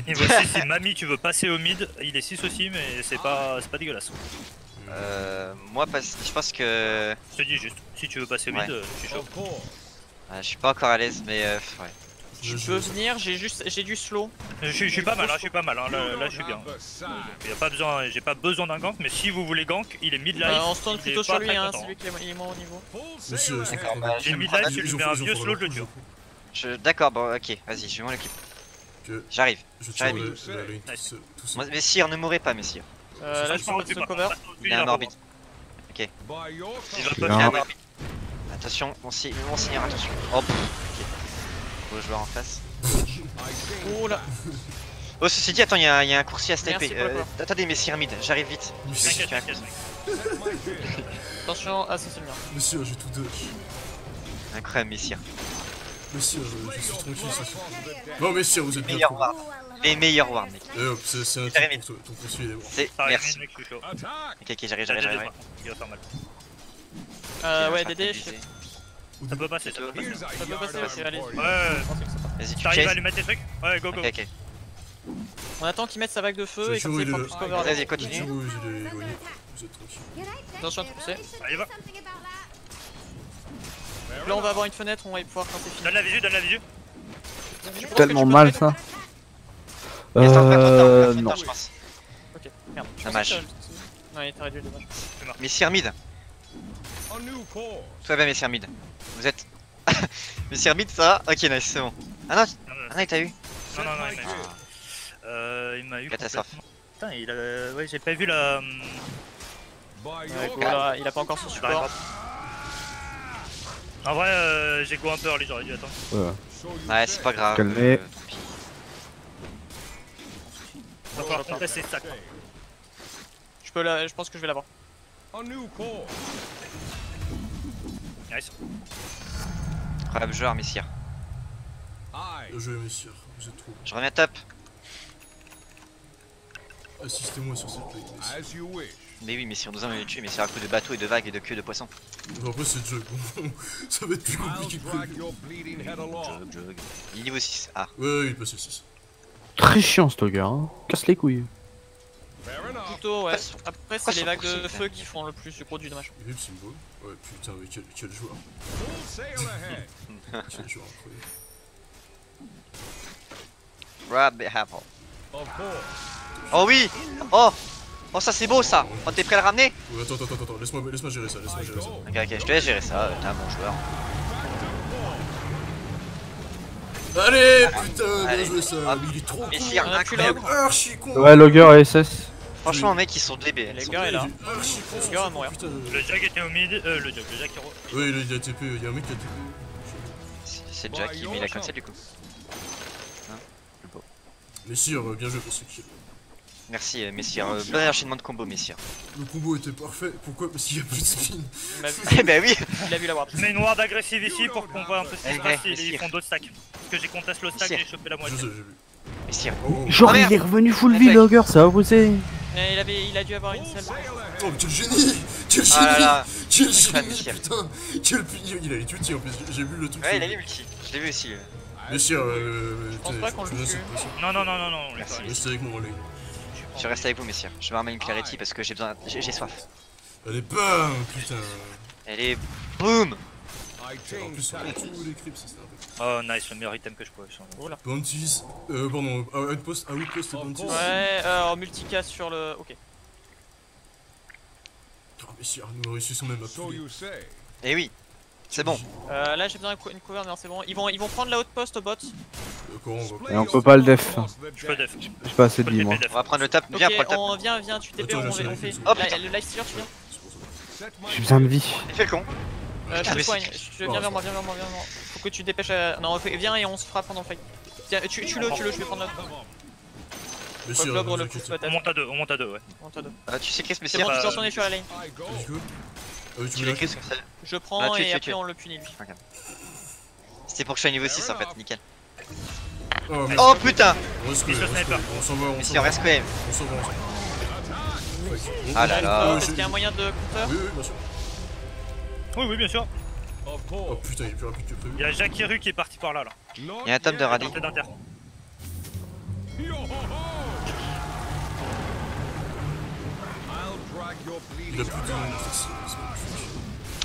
Niveau 6, si Mamie tu veux passer au mid, il est 6 aussi, mais c'est pas, c'est pas dégueulasse. Euh, moi, pas- je pense que. Je te dis juste, si tu veux passer mid, Ouais. euh, je suis chaud. Of course. Ouais, je suis pas encore à l'aise, mais euh, ouais. Je- peux venir, j'ai juste j'ai du slow. Je, suis- je suis pas mal, hein, je suis pas mal, hein, là, You là, je suis bien. Y a pas besoin, j'ai pas besoin d'un gank, mais si vous voulez gank, il est mid life. Euh, on se il plutôt sur lui, hein, c'est lui qui est, il est moins au niveau. Monsieur, bah, J'ai je mid life, la- je mets un vieux slow, je le tue. Je... D'accord, bon, ok, vas-y, je vais m'en occuper. Ok. J'arrive. J'arrive. Moi, messire, ne mourrez pas, messire. Euh, là je pars peux au pas se cover. Il a un orbite. Your Il va pas faire. Attention, mon, si... mon seigneur, attention. Oh, pff, ok. Beau joueur en face. Oh là, Oh, ceci dit, attends, il y, a un- il y a un coursier à sniper. Euh, attendez, messire mid, j'arrive vite. Pin. attention, ah ça c'est le mien. Monsieur, j'ai tout dodge. Incroyable, messire. Monsieur, je, je suis tranquille. ça. Non, messieurs, vous êtes bien Meilleur. Les meilleurs wards, mec. Eh hop, c'est un truc pour toi. Ton poursuit, il est bon. C'est. Merci. mec. Ok, ok, j'arrive, j'arrive, j'arrive. il va faire mal. Euh, ouais, faire je abuser. Ça peut passer, ça peut passer. Ça peut passer, vas-y, allez. Ouais, Vas-y, tu t'arrives à lui mettre des trucs Ouais, go go. Ok, ok. On attend qu'il mette sa vague de feu et comme ça il prend plus cover. Vas-y, continue. Attention à te pousser. Allez, va. Là on va avoir une fenêtre, on va pouvoir quand c'est fini. Donne la visu, donne la visu. Tellement mal ça. Mais c'est en train de Non. tard, je pense. Ok, merde. Dommage. t'avais- Ouais, t'as réduit le dommage. Messire mid. Tout va bien, messire mid. Vous êtes. messire mid, ça va Ok, nice, c'est bon. Ah non, Non, non, ah non, il t'a eu. non, non, non, il m'a eu. Euh, il m'a eu. Catastrophe. Putain, il a. Ouais, j'ai pas vu la. hum, Ouais, your go, là, il a pas encore son support. En vrai, euh, j'ai go un peu early, j'aurais dû attendre. Ouais. Ouais, c'est pas grave. Calmez. euh, pis. Va falloir contester ça. Say. Je peux la... je pense que je vais l'avoir. A. Nice. Incroyable joueur, messire. Bien joué, messieurs. Vous êtes trop. Je reviens top. Assistez-moi sur cette as you wish. Mais oui, messire, nous allons les tuer, messire à coup de bateau et de vagues et de queue de poisson. Bon, Après, c'est jug. Ça va être plus compliqué que. Jog, jog. Il est niveau 6. Ah, Ouais, ouais, il est passé 6. Très chiant ce gars, hein. Casse les couilles. Plutôt, ouais. Après, c'est les vagues de feu qui font le plus du gros du dommage. Ouais, putain, mais quel, quel joueur. Quel joueur incroyable. The apple. Oh oui Oh Oh, ça c'est beau ça Oh, t'es prêt à le ramener? Ouais, attends, attends, attends, laisse-moi laisse gérer ça, laisse-moi gérer ça. Ok, ok, je te laisse gérer ça, euh, t'es un bon joueur. Allez, putain, bien joué ça. Mais il est trop a plus incroyable. Archi con. Ouais, Logger et SS. Franchement, mec, ils sont DB. Sont- gars est là. Il est Archi con. Le gars truc, mourir. putain. Le Jack était au mid. Euh, le Jack, le Jack hero. Ouais, il a TP, il y a un mec qui a TP. C'est- C'est Jack qui met la comme ça du coup. Messire, euh, bien joué pour ce kill. Merci, euh, messire. Euh, bon enchaînement de combo, messire. Le combo était parfait. Pourquoi Parce qu'il y a plus de spin. Eh ben oui il a vu la ward. Je mets une ward agressive ici pour qu'on voit un peu ce qui se Eh, passe. eh, Ils, font d'autres stacks. Parce que j'ai contesté le stack, j'ai chopé la Je moitié. sais, j'ai vu. Messire. Oh, Genre, Oh, merde. il est revenu full vie. Logger, ça a osé. Mais il, avait, il a dû avoir une selle. Sail ahead. oh, quel génie Quel génie Ah là là Quel génie, putain Quel Il a les tutis en plus, j'ai vu le truc. Ouais, il a les multi. Je l'ai vu aussi. euh. Messire, euh. Je pense pas qu'on le tue. Non, non, non, non, non. on Merci. fait. Restez avec moi, allez. Je reste avec vous, messire. Je vais ramener une clarity parce que j'ai besoin. J'ai j'ai soif. Allez, bam Putain Elle est. Boum En plus, on a les creeps, ça. Oh, nice, le meilleur item que je pouvais changer. Bounties, euh, pardon, euh, Outpost, Outpost et Bounties. Ouais, euh, en multicast sur le. Ok. Oh, Messire, nous réussissons même à So pouler. you say. Eh oui C'est bon. Euh, là j'ai besoin d'une cover, mais c'est bon. Ils vont, ils vont prendre la outpost au bot. Et on peut pas le def. Je peux def. J'ai pas assez de vie, moi. def. On va prendre le. Ok, Viens, prends le top. on vient, viens, tu TP, Attends, on, on de fait. Oh, La- le life tu viens C'est J'ai besoin de vie. Fais le con. Euh, je Ah, te mais soigne, c'est- je viens vers moi, viens vers moi, viens vers moi. Faut que tu te dépêches à... Non, fais- viens et on se frappe pendant le fight. Tiens, tu, tue-le, tue-le, je vais prendre le inquiétez pas. On monte à deux, on monte à deux, ouais. On t'a deux. Euh, tu sais Chris, C'est messire bon, tu bah, peux retourner sur la lane. Oui, tu veux ça. Je prends Ah, tu- et tu- après tu- on le punit lui. C'était pour que je sois niveau 6 en fait, nickel. Oh, Oh putain on s'en va, on s'en va. On s'en va, on s'en va. Ah là là. Euh, Est-ce qu'il y a un moyen de counter Oui, oui, bien sûr. Oui, oui, bien sûr. Oh putain, il est plus rapide que Il prévu. y a qui est parti par là, là. Il y a un top de radis.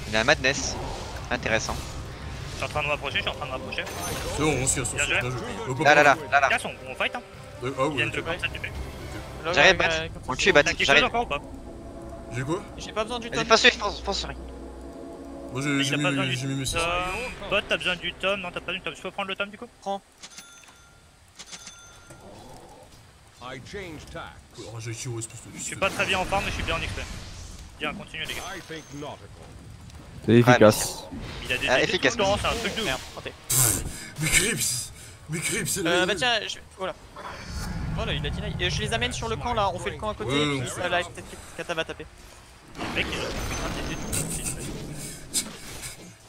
Il a un madness. Intéressant. Je suis en train de m'approcher, je suis en train de m'approcher. C'est bon, on casse, on. Oh, pas Là, là, là, là, là. On, fight hein. Euh, Ah tu fais. Là, J'arrive, Bat. On le tue, Bat. J'arrive. encore ou pas J'ai quoi J'ai pas besoin du top. fonce, fonce, fonce. Moi j'ai mis du j'ai mis mes Tom. 6. Bot, t'as besoin du tome. Non, t'as pas besoin du tome. Je peux prendre le tome du coup I change tack. Alors Kiro, espèce de. Je suis pas très bien en farm, mais je suis bien en XP. Bien, continue les gars. C'est efficace. Il a des Ah, efficace. tout le temps, c'est un truc de. Merde. Mais Crips Mais Crips, c'est Euh, la. bah tiens, je... voilà. Voilà, il a dit là. Euh, Je les amène sur le camp là, on fait le camp à côté Ouais, et puis fait. euh, là, peut-être que Kata va taper. Le mec, il a un des tout petit.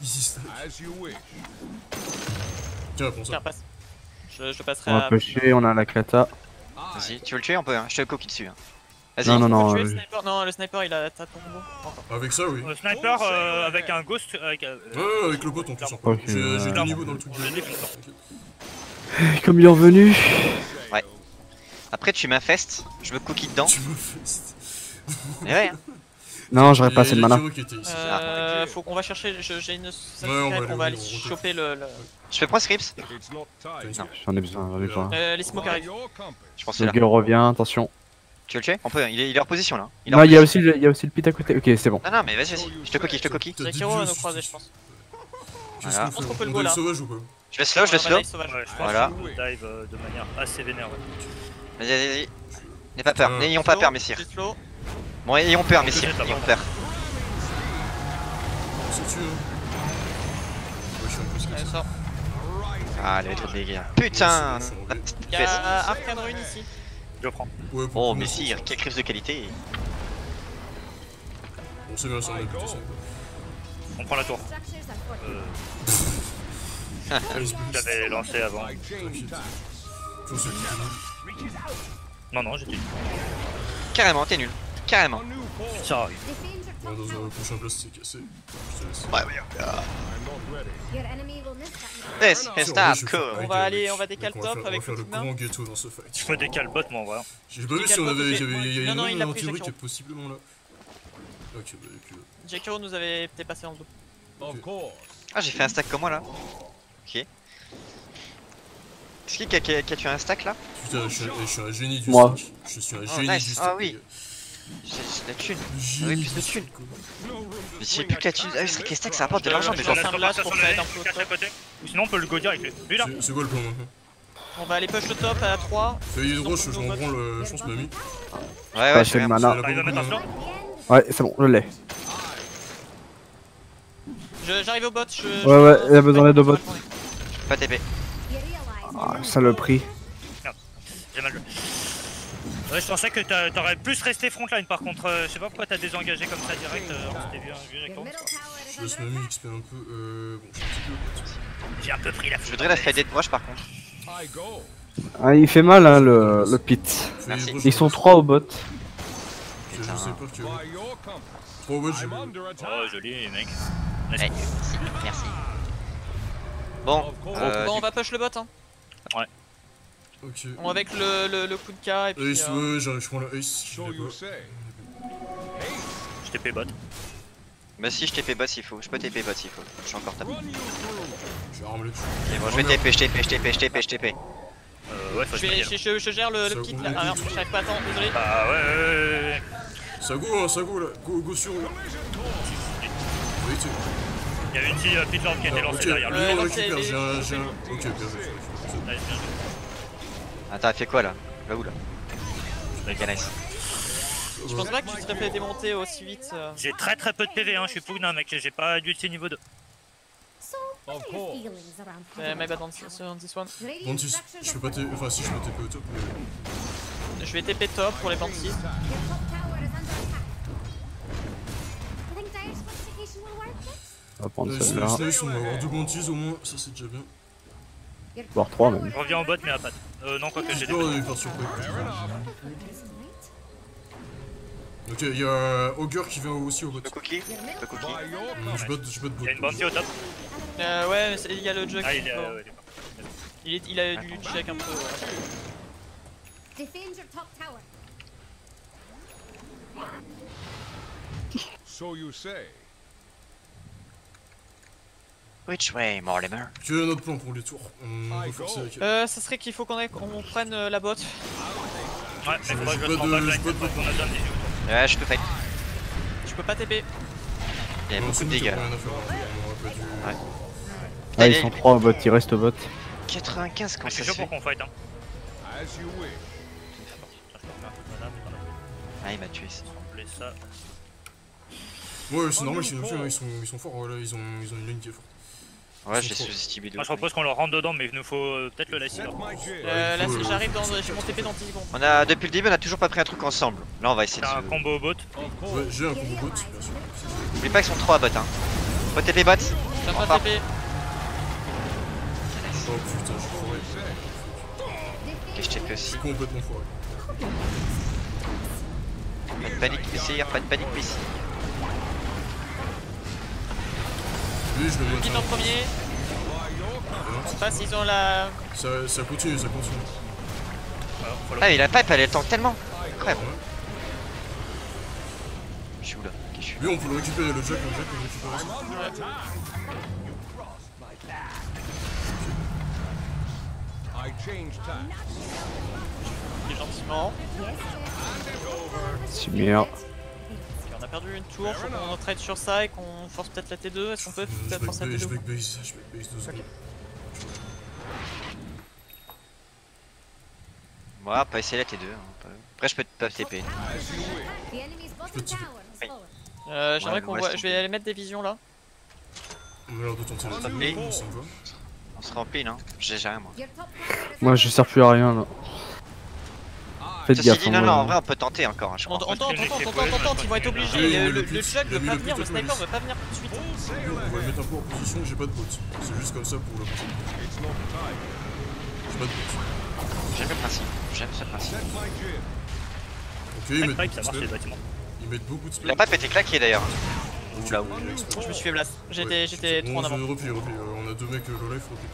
Ici, c'est. As you wish. Tiens, prends ça. passe. Je, je passerai On va à. pusher, on a la Kata. Vas-y, tu veux le tuer On peut, hein. Je te coquille dessus. hein. Vas-y. Non, non, non. Tuer le euh, sniper? Non, le sniper il a ta ton combo. Avec ça, oui. Euh, sniper euh, avec un ghost. Avec, euh, Ouais, ouais, avec le pote, on tue ça. Ok, J'ai ouais. deux niveaux dans le truc. Le. Comme il est revenu. Après, tu m'infestes, je me coquille dedans. Tu me festes. Mais ouais, hein. Non, j'aurais pas assez de mana. Ici. Euh, faut qu'on va chercher. je- J'ai une. Ouais, on Sacrée, va on aller, va aller choper le. le- je fais point scripts. Non. J'en ai besoin, j'en ai besoin. Euh, les smokes arrivent. Je pense que Le c'est là. girl revient, attention. Tu veux le tuer On peut, il est, il est en position là. est en Non, il y a aussi position. le, il y a aussi le pit à côté. Ok, c'est bon. Non, non, mais vas-y, vas-y. Je te coquille, je te coquille. T'as J'ai dit Kiro à nous si- croiser, je pense. Voilà. qu'on Je pense qu'on peut le go, là. Je vais slow, je vais Ah, slow. Voilà. dive euh, de manière assez vénère. Vas-y, vas-y, vas-y. N'aie pas peur, Euh, n'ayons pas peur, messire. Bon, ayons peur, messire. Ayons peur. On s'en tue, hein. Ouais, je suis un peu. Ah, le trop de dégâts. Putain la Il y a Arcane Rune ici. Je le prends. Ouais, Oh, messire, quelle crise de qualité. Bon, c'est bien, ça, on a buté ça. On prend la tour. Euh, l'avais lancé avant. Se. Non, non, j'étais. Carrément, t'es nul. Carrément. Ça arrive. Ouais, Dans un prochain place, c'est. Ouais, ouais. Not en vrai, je vais faire cool. On va euh, aller- mec. on va décaler top avec On va faire le le ghetto dans ce fight. Je me décale bot, moi, en vrai. J'ai pas vu si on avait. Il y avait il y a Non, non, une il a en pris théorie Jackie qui est possiblement là. Ok, bah, et puis. euh, Jakiro nous avait peut-être passé dans le dos. Ah, j'ai fait un stack comme moi là. Ok. Est-ce qui qui a, tué un stack là? Putain, je suis, un- je suis un génie du Moi. stack. Je suis un Oh, génie nice. du Ah stack. oui. J'ai de la thune. Oui, plus de to Mais j'ai plus que la thune. Ah oui, c'est vrai que ça apporte de l'argent mais genre. un blast pour ça aide un côté. Ou sinon, on peut le go direct. lui. Lui là. C'est- quoi le plan maintenant On va aller push le top à 3. Fais hydro, je Sinon, je m'en prends le. Je pense mamie. Ouais, ouais, je de regarde. mana. Ah, de. Ouais, c'est bon, je l'ai. Je- J'arrive au bot. Je, Ouais, je- ouais, il a besoin d'aide au bot. Pas TP. Ah, saloperie. J'ai mal joué. Ouais, je pensais que t'a- t'aurais plus resté frontline par contre. euh, je sais pas pourquoi t'as désengagé comme ça direct. euh, C'était bien toi. Je laisse XP un peu. Euh. Bon, je suis un petit peu au pot. J'ai un peu pris la Je voudrais la fade brush par contre. Ah, il fait mal, hein, le, le pit. Merci. Ils sont lâche. trois au bot. Je sais pas que. By your compass. Trois watts, j'ai. Oh, joli, mec. Ouais, merci. Merci. Bon, euh, Bon, on va push le bot. Hein. Ok. On avec le, le, le coup de K et puis. Ace, euh, ouais, je prends la ace. Je payé bot. bah si je TP bot s'il faut. Je peux TP bot s'il faut. Je suis encore tapé. Je vais armer dessus. Ok, bon, je vais TP, je TP, je TP, je TP, je TP. Euh, ouais, faut Je, vais, là. je, je- je gère le, le roule là. Ah merde, j'arrive pas à attendre, désolé. Ah ouais, ouais, ouais, ouais. Ça go, hein, ça go là. Go, go sur eux. Oui, tu. Il y a une petite euh, pit lord qui a été Ah, lancée derrière lui. Ouais, récupère. j'ai un- Ok, bien joué. Nice, bien joué. Attends, elle fait quoi là? Là où là? Ok, nice. Je pense pas que tu te serais fait démonter aussi vite. euh. J'ai très très peu de PV, hein. je suis Pugna, mec. J'ai pas du C niveau 2. Of course. Euh, my bad on this, on this one. Je peux pas TP. Enfin, si je peux TP au top. mais- Je vais TP top pour les Bantis. On va prendre Euh, celle-là. On va avoir deux Mantis au moins. Ça, c'est déjà bien. Voire trois même. Je reviens en bot, mais à pat. Euh, non, quoi que j'ai des. Oh, il est parti sur quoi Ok, il y a Augur qui vient aussi au bot. Le cookie Le cookie. Je bot, je bot bot. Il y a une bounty au top. Euh, ouais, il y a le Jug. Ah, il est. Euh, ouais, il, est- il a du check un peu. ouais. So you say. Which way, Mortimer Tu veux notre plan pour les tours On va forcer go. avec elle. Euh, ça serait qu'il faut qu'on aille- qu'on prenne euh, la botte. Ouais, mais que pas je te de- j'ai là, pas de-. Ouais, je peux fight. Je peux pas TP. Il y a Non, beaucoup de dégâts. on Ouais. Ah, ils sont 3 au bot, il reste au bot. 95, Ah, comment je ça chaud pour qu'on fight. Hein. As you wish. Ah, il m'a tué. ça. Ouais, c'est normal, c'est une hein, ils sont, ils sont forts, voilà, ils ont, ils ont une ligne qui est forte. Ouais, j'ai sous-estimé de Moi, je propose qu'on leur rentre dedans, mais il nous faut euh, peut-être le laisser. Euh, là, faut- j'arrive dans. J'ai mon TP dans 10 secondes. On a, depuis le début, on a toujours pas pris un truc ensemble. Là, on va essayer de un combo au bot. Ouais, j'ai un combo bot, bien sûr. N'oublie pas qu'ils sont 3 à bot, hein. Bot TP bot. J'ai On pas. TP. Oh putain, je suis foiré. Ok, je check Je aussi. suis complètement foiré. Pas de panique, Messire, pas de panique, Messire. Je le en premier. On passe, ils ont la. Ça, ça continue, ça continue. Ah, mais la pipe, elle tellement. Incroyable. Ouais. Je suis où là Ok, je suis Lui, on peut le récupérer, le jack, le jack, on le récupère aussi. Qui gentiment. A perdu une tour, faut qu'on trade sur ça et qu'on force peut-être la T2. Est-ce qu'on peut peut-être forcer la back- je T2 back base, je back base deux secondes. Moi, pas essayer la T2. hein, Après, je peux pas TP. Petit peu. Euh, J'aimerais Ouais, qu'on voit. Je vais aller mettre des visions là. On a l'air de tenter plaît. on se remplit, hein. J'ai j'ai rien, moi. Moi, je sers plus à rien là. Faites Ceci gaffe. dit, hein, non, non, en vrai, on peut tenter encore. hein, je On, tente, on tente, on tente, on tente, ils vont être obligés. Oui, Le, le le, a veut pas venir, le sniper veut pas venir tout de suite. On va le mettre un peu en position, j'ai pas de bot. C'est juste comme ça pour le bot. It's not time. J'ai pas de bot. J'aime le principe. J'aime ce principe. Ok, ils mettent beaucoup de spells. Ils mettent beaucoup de spells. La pipe était claquée d'ailleurs. Ouais, explosé. Je me suis fait blast. J'étais Ouais, j'étais trop en avant. se replie, replie. euh, On a deux mecs euh, low life, replie.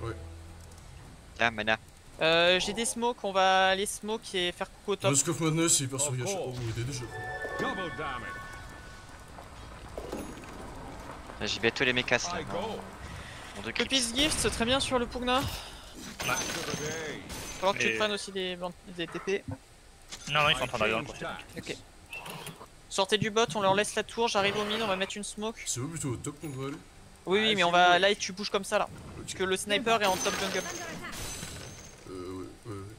Full Ah, mana. Euh, J'ai des smokes, on va aller smoke et faire coucou au top. Musk of Madness, il est hyper sur. Oh, il est déjà. Bien tous les mécas là. Copy's creeps. Gift, c'est très bien sur le Pugna. Falloir que tu prennes aussi des, des TP. Non, non, ils sont en train d'arriver le. Sortez du bot, on leur laisse la tour, j'arrive au mid, on va mettre une smoke. C'est où plutôt au top qu'on doit aller Oui, oui, mais on va. Là, tu bouges comme ça là. Parce que le sniper est en top jungle. Euh, ouais, ouais, ouais. By your compass.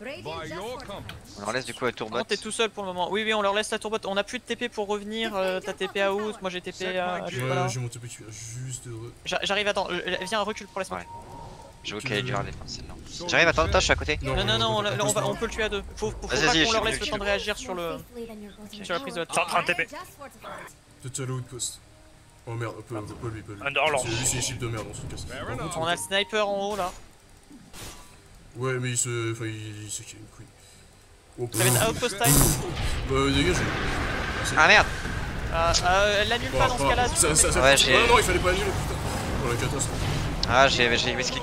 On leur laisse du coup la tour Non, bot. t'es tout seul pour le moment. Oui, oui, on leur laisse la tour bot. On a plus de TP pour revenir. euh, T'as TP à out, moi j'ai TP à. Ouais, j'ai mon juste de. J'a- J'arrive, attends, euh, viens, recule pour la smoke. Ouais. Je vois qu'elle dure à. So J'arrive, you attends, attends, je suis à côté. Non, non, non, on, on là, on, va- on peut le tuer à deux. Faut, faut, pas qu'on leur laisse le temps de réagir sur le. Sur la prise de train de TP. Peut-être à l'outpost. Oh merde, pas, lui, pas lui. Underlord. C'est lui, c'est une chip de merde en tout cas. Fair Par enough. contre, On a le sniper en haut là. Ouais, mais il se. Enfin, il, il sait qu'il y a une queen. Oh, Ça va être outpost time. Bah, dégage. Ah merde Euh, euh, l'annule pas dans ce cas-là. Ça, ça, ça, Ouais, ça- j'ai- Ah non, il fallait pas annuler, putain. Oh la catastrophe. Ah, j'ai j'ai miskick.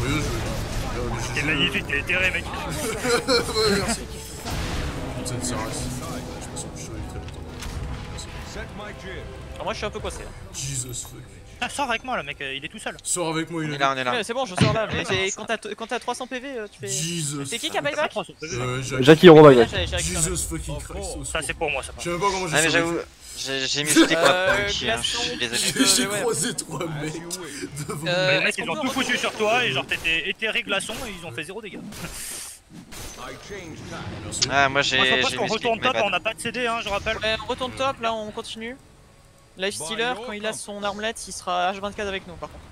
Bien joué. Ah, mais j'ai T'es magnifique, t'es terré, mec. euh, Ouais, merci. Putain de Saras. Je me sens plus très longtemps. Merci. Set my jib. Alors, moi je suis un peu coincé. là. Jesus fuck. Ah, sors avec moi, le mec, euh, il est tout seul. Sors avec moi, On il est est là, on est là. Ouais, C'est bon, je sors là. Mais quand t'as quand t'as 300 PV, euh, tu fais. Jesus. C'est qui qui a buyback Euh. Jackie Là, récupéré. Jesus fucking Christ. au Ça, c'est pour moi, ça. Je sais pas comment j'ai Ah, mais j'avoue, j'ai musclé quoi Euh, pour le chien, je glaçon. suis désolé. J'ai j'ai ouais. croisé trois As mecs devant les moi. mecs, ils ont tout foutu sur toi et genre t'étais éthérique glaçon et ils ont fait zéro dégâts. Ah, moi Moi, je j'ai qu'on musclé retourne top, on vannes. n'a pas de CD, hein, je rappelle. On retourne top, là on continue. Lifestealer, quand il a son armlet, il sera H24 avec nous par contre.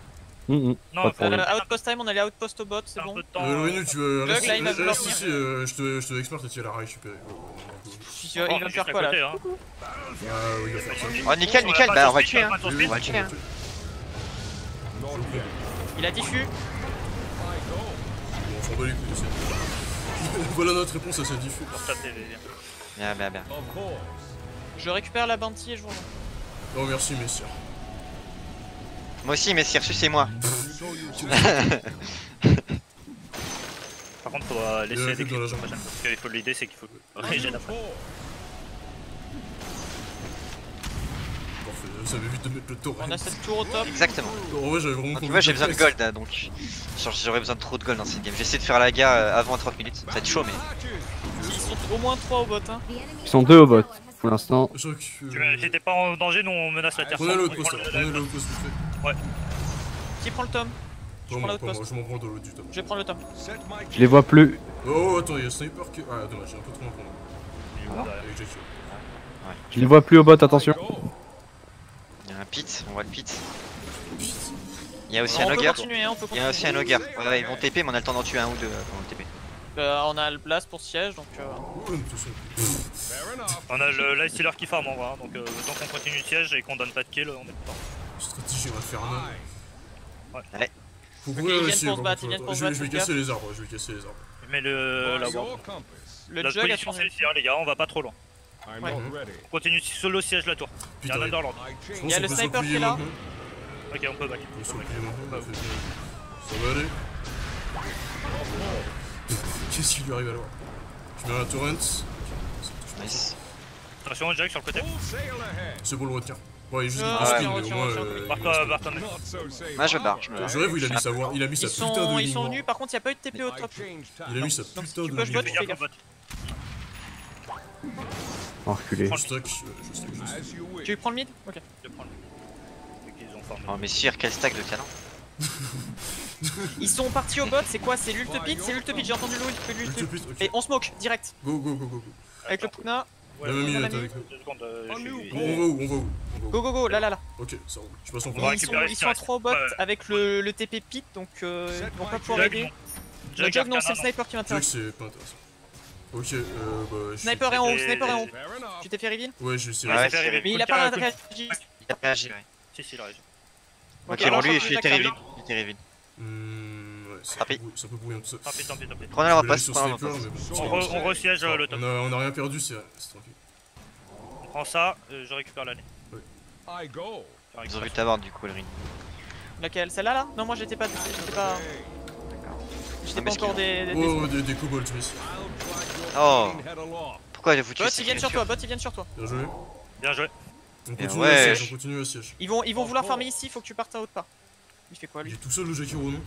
Non, faut problème. Euh, outpost time, on allait outpost au bot, c'est bon. temps. Euh, Renu, tu veux reste là, il va vouloir reste ici, euh, je te je te experte et tu vas la récupérer. Il va, Oh, il va faire quoi là hein. Ah oui, il va faire ça. Oh, nickel, nickel, bah on va tuer, hein. On va tuer, hein. Il a diffus. Bon, on s'en bat les couilles aussi. Voilà notre réponse à ce diffus. Bien, bien, bien. Je récupère la bounty et je vous rejoins. Oh merci messieurs. Moi aussi, mais si reçu, c'est moi. So you say. Faut laisser Euh, des dans la clips jambe. prochaine fois, parce qu'il faut l'idée c'est qu'il faut régénérer après. Parfait, ça m'évite de mettre le torrent. On a cette tour au top. Exactement. J'avais vraiment envie j'ai besoin de gold, hein, donc genre, j'aurais besoin de trop de gold dans cette game. J'essaie de faire la gare euh, avant 30 minutes. Ça va être chaud, mais Ils sont au moins 3 au bot. Hein. Ils sont deux au bot pour l'instant. Je Si t'es pas en danger, nous on menace la terre. Prenez prend poste, le- prenez l'autre poste vite fait. Qui prend le tome? Je Pas prends moi, l'autre pas moi, poste. je m'en prends dans l'autre du top. Je vais prendre le tome. Je les vois plus. Oh, attends, il y a sniper qui. Ah, dommage, j'ai un peu trop où, derrière Avec Jackie. Je les vois plus au bot, attention. il y a un pit, on voit le pit. Il y a aussi un ogre. hein, Il y a aussi un ogre. Ouais, ouais, ils vont TP, mais on a le temps d'en tuer un ou deux euh, avant le TP. Euh, on a le blast pour siège donc. Euh... On a le Stealer qui farm en vrai, hein, donc euh, tant qu'on continue le siège et qu'on donne pas de kill, on est content. Stratégie infernale. Ouais. Faut Ok, courir ils viennent ici, pour ils viennent pour se Je vais- battre, je vais casser les arbres, je vais casser les arbres. Mais le. La. Le la jug a position c'est ici, hein, les gars, on va pas trop loin. Ouais. On continue solo siège la tour. Il y a Putain, un je Underland. I change pense y a le sniper qui est là. Ok, on peut back. On peut bien. Ça va aller Qu'est-ce qui lui arrive alors? Je mets un torrent. Nice. Attention, Jack sur le côté. C'est pour le retenir. Ouais, il est juste Ah, une ouais, spin, mais au moins. euh, so safe. Moi, je barre, je me- Je rêve où il a mis sa voix, il a mis sa putain sont, de ils sont venus, par contre, il n'y a pas eu de TP au top. Il a mis sa putain tu de peux ligne gaffe. gaffe au bot. On va reculer. Je stack, je je stack, je stack. Tu prends le mid? Ok. Je prends le. Vu farmé. Oh, mais Sire, quel stack de canon. Ils sont partis au bot, c'est quoi C'est l'ult pit C'est l'ult pit, j'ai entendu l'ult Ult l'ult pit, ok. Et on smoke, direct. Go, go, go, go, go. Avec le Pugna. Ouais, avec euh, Bon, on va où On va où Go go go, là là là. Ok, ça roule. Je passe en On va premier. Ils sont, récupérer ils sont à ce 3 au bot Ouais. avec le, le TP pit, donc euh, ils vont pas pouvoir aider. Le jug, non, c'est le sniper qui m'intéresse. c'est pas intéressant. Ok, euh, bah. Sniper est en haut, sniper est en haut. Tu t'es fait reveal Ouais, j'ai essayé. Mais il a pas réagi. Il a réagi, ouais. Si, si, il a réagi. Ok, bon, lui, il Jack, reveal. Il était reveal. Ouais, c'est Tant un peu ça. Tant pis, tant pis, tant pis. Prenez la vais aller passe, sur prenez la sniper, passe. mais bon, On, resiège euh, le top. On a, on a rien perdu, c'est tranquille. On prend ça, euh, je récupère l'année. I go. Je Ils ont vu ta board, du coup, le ring. Laquelle? Celle-là là? Non, moi j'étais pas. J'étais pas. J'étais pas encore des. des- Oh, des, des kobolds, Smith. Oh. Pourquoi il a foutu Bot, ils viennent sur toi, bot, ils viennent sur toi. Bien joué. Bien joué. On continue ouais. à siège, on continue à siège. Ils vont, ils vont vouloir farmer ici, faut que tu partes à haute part. Il fait quoi Il lui est tout seul le Jakiro, non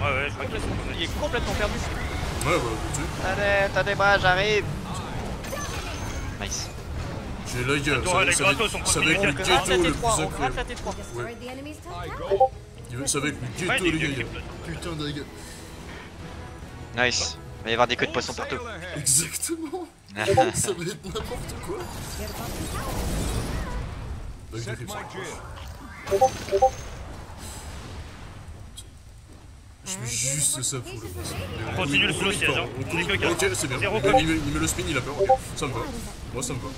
Ouais, ouais, je crois qu'il Complètement- Il est complètement perdu. Ouais, bah, tu sais. Allez, attendez-moi, j'arrive. Nice. J'ai la gueule. Attends, les Ça va être le ghetto le plus T3, on gratte incroyable. la T3. I go. Il veut- Ça va être le Ouais, ghetto, des les gars. Putain de gars. Nice. Il va y avoir des queues de poisson partout. Exactement. Ça va être n'importe quoi. Donc, Set j'ai fait my ça. jib. Je mets juste ça pour le passé. On continue le solo siège, hein. Est. Ok, c'est bien. Il, met, il met le spin, il a peur. Ok, ça me va. Moi, ça me va.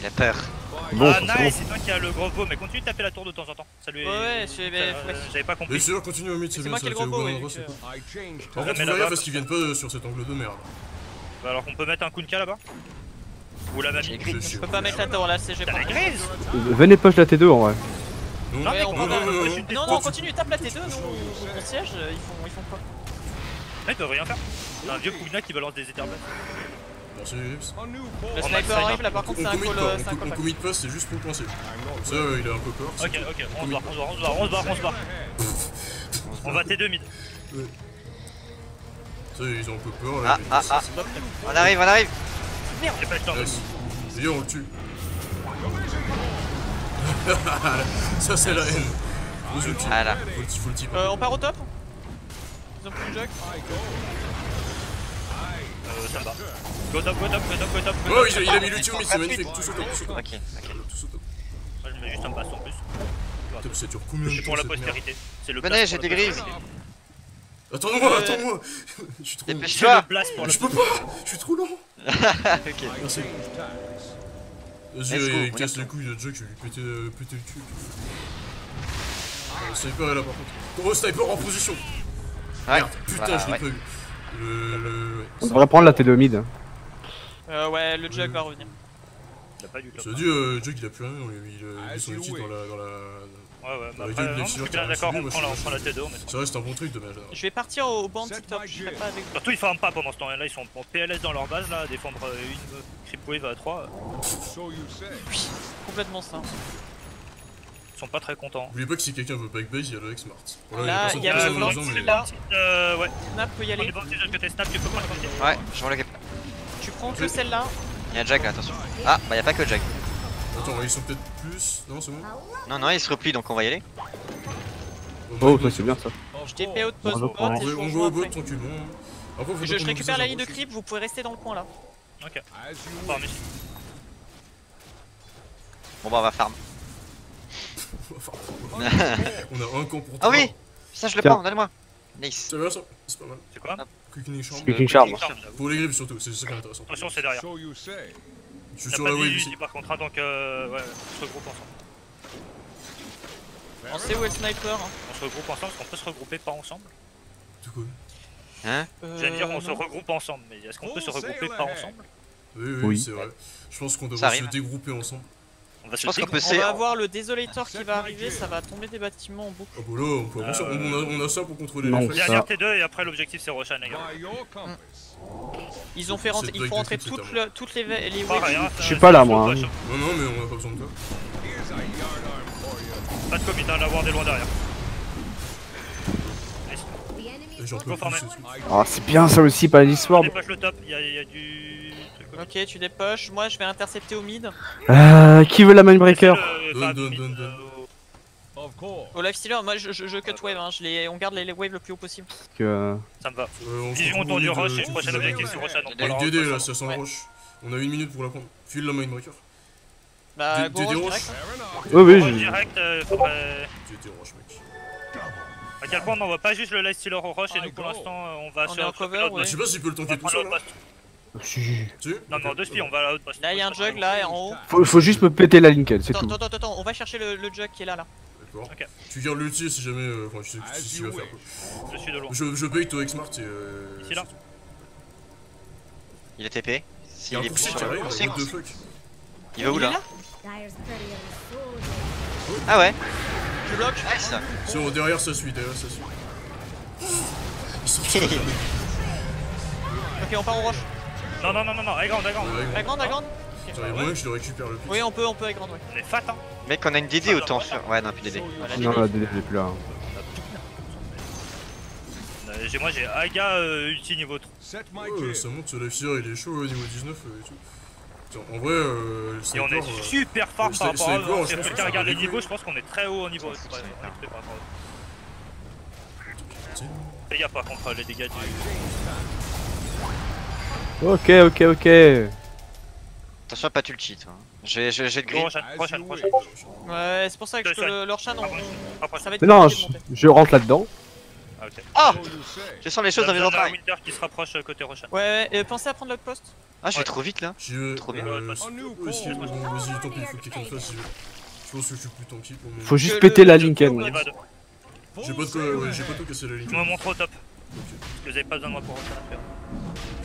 Il a peur. Bon, ah, nice, c'est toi qui as le gros beau, mais continue de taper la tour de temps en temps. Ça lui Ouais, ouais, mais- euh, ouais. J'avais pas Bien compris. sûr, continue au mid, c'est C'est bien. moi Ça qui ai le fait au gros bon endroit, c'est cool. Par contre, là-bas. parce qu'ils viennent pas sur cet angle de merde. Bah, alors qu'on peut mettre un Kunkka là-bas Ou la gris. Je peux pas mettre la tour là, c'est j'ai pas. Venez push la T2 en vrai. Non, Non, mais on on on non, chuter. Non, non, continue, tape la T2, nous on siège, euh, ils font, ils font quoi Ils peuvent rien faire. T'as un vieux Pugna qui balance des. Merci, Rips. A new Le. Oh, sniper Max, arrive là par contre On c'est un commit call, pas, euh, on c'est commit pas, c'est juste pour not Comme ça, il a un peu peur. c'est Ok, ok, on se barre, on se barre, on se barre, on se barre, on se barre. On va T2 mid. Ça, ils ont un peu peur. Ah, Là, ah, ah. On arrive, on arrive. J'ai pas le temps. D'ailleurs, on le tue. Ça, c'est la haine. Faut le tue. Voilà. Faut le tue, faut le tue. Euh, on part au top Ils ont plus de jug Euh, ça me va. Go top, go top, go top, go top. go Oh, top. il a, il a mis l'ulti au mid, c'est magnifique. Tous au top, tous au top. Ok, ok. Tous au top. Moi, je mets juste un en plus. Putain, ça dure combien de C'est temps pour la postérité. C'est le Venez, j'ai des grises. postérité. Attends-moi, Euh, attends-moi Je suis trop... Dépêche-toi. Je peux pas Je suis trop lent ok. Merci. Vas-y, il on casse les couilles de Jack, je vais lui péter, euh, péter le cul. Euh, sniper est là par contre. Oh, sniper en position Ouais. Merde, putain, Voilà, je l'ai ouais. pas eu. Le... le... On devrait prendre la T2 mid. Euh, ouais, le jug va revenir. Il a pas du top. Ça dit, euh, Jack il a plus rien, on lui a mis, il a mis son ulti dans la... Dans la... Ouais, ouais, bah après, non, je suis bien d'accord, on prend la, T2, mais... Ça reste un bon truc de mage. Je vais partir au, top, my je serai pas avec vous. Surtout, ils farment pas pendant ce temps. Là, ils sont en PLS dans leur base, là, à défendre euh, une Creep Wave à 3. So you say. Complètement ça. Ils sont pas très contents. N'oubliez pas que si quelqu'un veut backbase, il y a le X-Mart. Voilà, Là, il y a le mais- là. Euh, ouais. Snap peut y aller. Snap, tu peux prendre. Ouais, je vois le cap. Tu prends que celle-là. Il y a Jack là, attention. Ah, bah y a pas que Jack. Attends, ils sont peut-être plus. Non, c'est bon Non, non, il se replie donc on va y aller. Oh, toi, c'est bien ça. Je TP post On va bot. On rejoins au bot tranquillement. Je, récupère la ligne de creep, vous pouvez rester dans le coin là. Ok. Bon bah on va farm. On a un camp pour Ah oui Ça je le prends, donne-moi. Nice. C'est bien ça, c'est pas mal. C'est quoi Quickening Charm. Quickening Charm. Pour les griffes surtout, c'est ça qui est intéressant. Attention, c'est derrière. Je suis sur pas la wave ici. par contre, hein, donc euh, ouais, on se regroupe ensemble. On sait où est le sniper. hein. On se regroupe ensemble, parce qu'on peut se regrouper pas ensemble Tout cool. Hein J'allais dire, on Euh, se regroupe ensemble, mais est-ce qu'on peut se regrouper pas ensemble? Oui, oui, Oui. c'est vrai. Je pense qu'on devrait se dégrouper ensemble. On va se Je pense qu'on peut On va avoir le désolator qui va arriver, ça va tomber des bâtiments en boucle. Ah bah là, on peut avancer. Euh, On, a, on a ça pour contrôler Non, les. Dernière T2 et après l'objectif c'est Roshan, les gars. Ils ont fait rentrer, il faut rentrer toutes, à le- toutes les, les Je suis pas là, moi, hein. Non, non, mais on a pas besoin de toi. Pas de commit, hein, l'avoir des loin derrière. Ah, c'est bien ça aussi, pas l'histoire. dépasse le top, il y, a- il y a du. Ok, tu dépoches. Moi, je vais intercepter au mid. Euh, qui veut la Mindbreaker Euh, Donne, donne, donne, euh. Au lifestealer, moi, je, je, je cut wave. Hein. Je les, on garde les, les waves le plus haut possible. que... Ça me va. Euh, on retrouve au autour du rush euh, et tout prochain objectif sur on prend Avec la DD route, là, ça sent Ouais. le rush. On a une minute pour la prendre. File la Mindbreaker. Bah, go rush direct. hein. Enough. Oui, oui, Rush je- direct, euh, faudrait. DD rush, mec. À quel point on n'envoie pas juste le light stealer au rush et nous pour l'instant euh, on va On sur est en sur cover, l'autre Bah, ouais. je sais pas s'il peut le On tanker tout seul Si. Tu Non, non, deux spi, on va à l'autre poste. Là, il y a un jug là en haut. Faut, faut juste me péter la Lincoln, c'est Attends, tout. attends, attends, attends, on va chercher le, le jug qui est là, là. D'accord. Ok. Tu gardes l'ulti si jamais. euh, Enfin, tu sais As ce qu'il you va faire quoi. Je suis de loin. Je, je bait au X-Mart et. euh, Ici, là. Il est TP. Il S'il a un est sur fuck Il va où Il là Ah ouais Je bloque. Nice bon, derrière ça suit, derrière ça suit. Ok, on part en rush. Non, non, non, non, non, high ground, high ground. Ouais, À grande, à grande. J'arrive moyen que je le récupère le plus. Oui, on peut, on peut grande, ouais. On est fat, hein. Mec, on a une DD autant sur. Ouais, non, plus DD. Non, la DD elle est plus là. Euh, j'ai- Moi j'ai Aga euh, ulti niveau 3. Set my Ouais, gear. ça monte, ce life stealer il est chaud au niveau 19 euh, et tout. En vrai, euh, le Et on est euh, super fort par rapport à eux. je Si quelqu'un regarde les niveaux, je pense qu'on est très haut au niveau. Fais gaffe par contre les dégâts du. Ok, ok, ok. Attention, pas ulti, toi. J'ai j'ai- j'ai le green. Prochaine, prochaine, prochaine. Ouais, c'est pour ça que je te le- leur chan, on- Rapproche, on- rapproche. ça va être Mais non, je, je rentre là-dedans. Ah, ok. Ah. Je sens les choses dans a entrailles. Winter qui se rapproche euh, côté Roshan. Ouais, ouais, et pensez à prendre l'autre poste. Ah, je vais Ouais. trop vite là. Trop bien. euh, vas-y, tant pis, il faut que quelqu'un le fasse. si je- Je pense que je suis plus tanky pour le. Faut juste péter le- la le- Lincoln. J'ai pas de quoi, ouais, j'ai pas de quoi casser la ligne. Je me montre au top. Parce que vous avez pas besoin de moi pour Roshan à faire.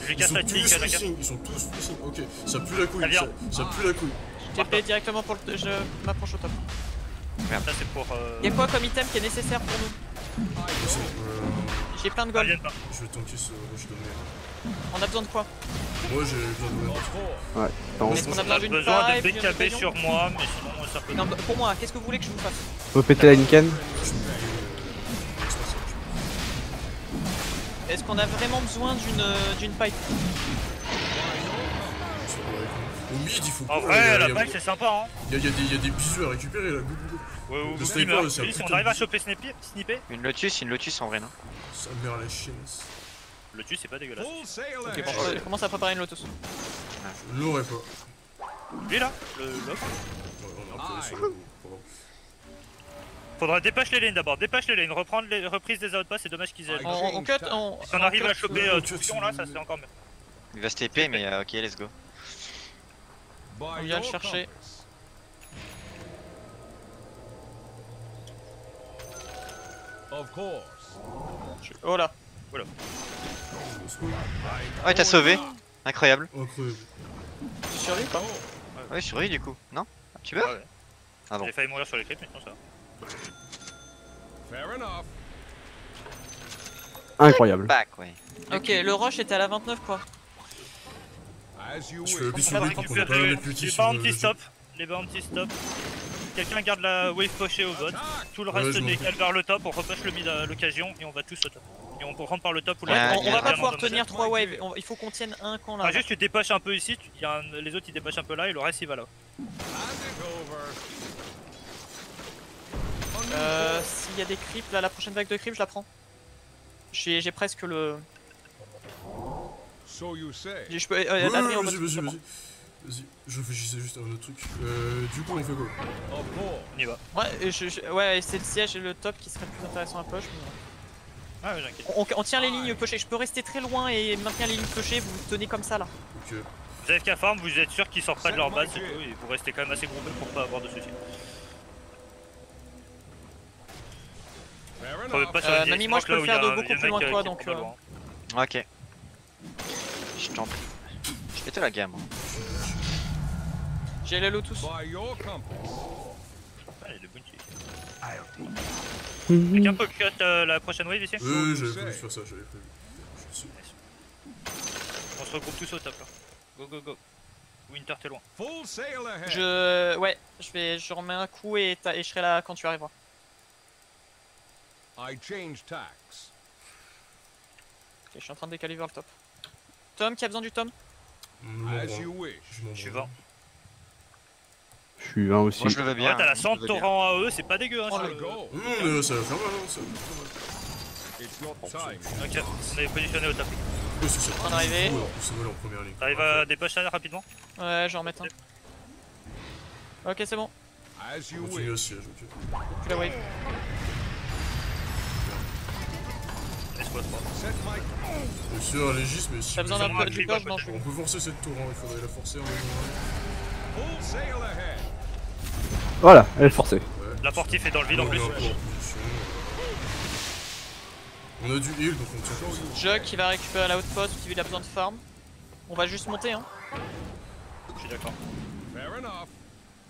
Ils sont tous flashing, ils sont tous. Ok, ça pue la couille, Ça ça, pue la couille. TP directement pour le. Je m'approche au top. Ça c'est pour. Euh... Y'a quoi comme item qui est nécessaire pour nous euh, J'ai plein de gold. Je vais tanker ce rush de merde. On a besoin de quoi Moi j'ai besoin de a On a besoin de BKB sur moi, mais sinon ça peut. Non, pour moi, qu'est-ce que vous voulez que je vous fasse faut péter la Lincoln. Est-ce qu'on a vraiment besoin d'une euh, d'une pipe? Au mid, il faut En vrai, la balle c'est sympa hein. Il y, a- il y a des- il y a des bisous à récupérer là, go go go. Ouais, ouais, Le ouais, sniper, c'est si putain on arrive à choper snipper, snipper, Une Lotus, une Lotus en vrai, non? Sa mère la le tue c'est pas dégueulasse. Ok, bon, commence à préparer une lotus. Je l'aurais pas. Lui là, le. Faudra dépêcher les lanes d'abord, dépêche les lanes, reprendre les reprises des outposts, c'est dommage qu'ils aient. Ouais. On, on cut, on, Si on arrive à choper euh, cut, Tuction là, ça c'est encore mieux. Il va se TP, mais euh, ok, let's go. By On vient le chercher. Of course. Oh là. Oh, il t'a sauvé. Incroyable. Incroyable. Tu survis ou pas? Ouais, survie du coup. Non? Tu ouais. Ah bon. J'ai failli mourir sur les clips, mais ça va. Fair enough. Incroyable. Back, ouais. Ok, le rush était à la 29 quoi. As you Je wish. fais le On bisou va pour qu'on ait pas les petits sur le- stop. Les bounty stop. Quelqu'un garde la wave pochée au bot. Tout le reste décale vers le top. On repush le mid à l'occasion et on va tous au top. Et on rentre par le top ou Ouais, là. on, on va pas pouvoir tenir 3 waves, on- il faut qu'on tienne un camp là. Ah, juste tu dépêches un peu ici, tu- y a un- les autres ils dépêchent un peu là et le reste il va là. Euh, s'il y a des creeps, là la prochaine vague de creeps je la prends. J'ai j'ai presque le... So you say. j'ai- Je peux... Euh, Ouais, ouais, vas-y, vas-y, vas-y. Vas-y, je réfléchissais juste à un autre truc. Euh, du coup, on fait quoi? On y va. Ouais, je- je- ouais c'est le siège et le top qui serait plus intéressant à push. mais- Ah ouais, j'inquiète. On, on tient les lignes pushées, je peux rester très loin et maintenir les lignes pushées, vous tenez comme ça là. Ok. Vous avez qu'à farm, vous êtes sûr qu'ils sortent pas de leur base et vous restez quand même assez groupés pour pas avoir de soucis. Euh, Nami, moi, je peux le faire de beaucoup plus loin que toi, donc, euh. Ok. Je t'en prie. Je fais la gamme. hein. J'ai les tous. Allez, le. Quelqu'un peut cut euh, la prochaine wave ici Euh, j'avais prévu de faire ça, j'avais prévu. Je suis dessus. On se regroupe tous au top là. Go go go. Winter t'es loin. Full sail ahead. Je... Ouais, je vais... Je remets un coup et, et je serai là quand tu arriveras. I change tacks. Ok, je suis en train de décaler vers le top. Tom, qui a besoin du Tom Je As you wish. Je Je suis branle. 20. Je suis un aussi. Moi je le veux bien. Ouais, t'as la hein, je le 100 veux bien. torrent à eux, c'est pas dégueu hein. Oh, le- go. Non, mais euh, ça va faire mal, hein, ça. Ok, on est positionné au top. Ouais, c'est ça. train d'arriver. Ouais, en ligne. T'arrives à dépêcher ça rapidement Ouais, je vais en remettre un. Ok, c'est bon. As you wish. Plus la wave. Laisse-moi 3. Set my Bien sûr, légis, mais si T'as besoin d'un peu un du clip, purge à Non, côté. je on peut forcer cette tour, hein, il faudrait la forcer en même full sail ahead. Voilà, elle est forcée. Ouais. La portif est dans le vide en plus. un. On a du heal, donc on tient pas aussi. Jug qui va récupérer la outpost, qui il a besoin de farm. On va juste monter, hein. Je suis d'accord.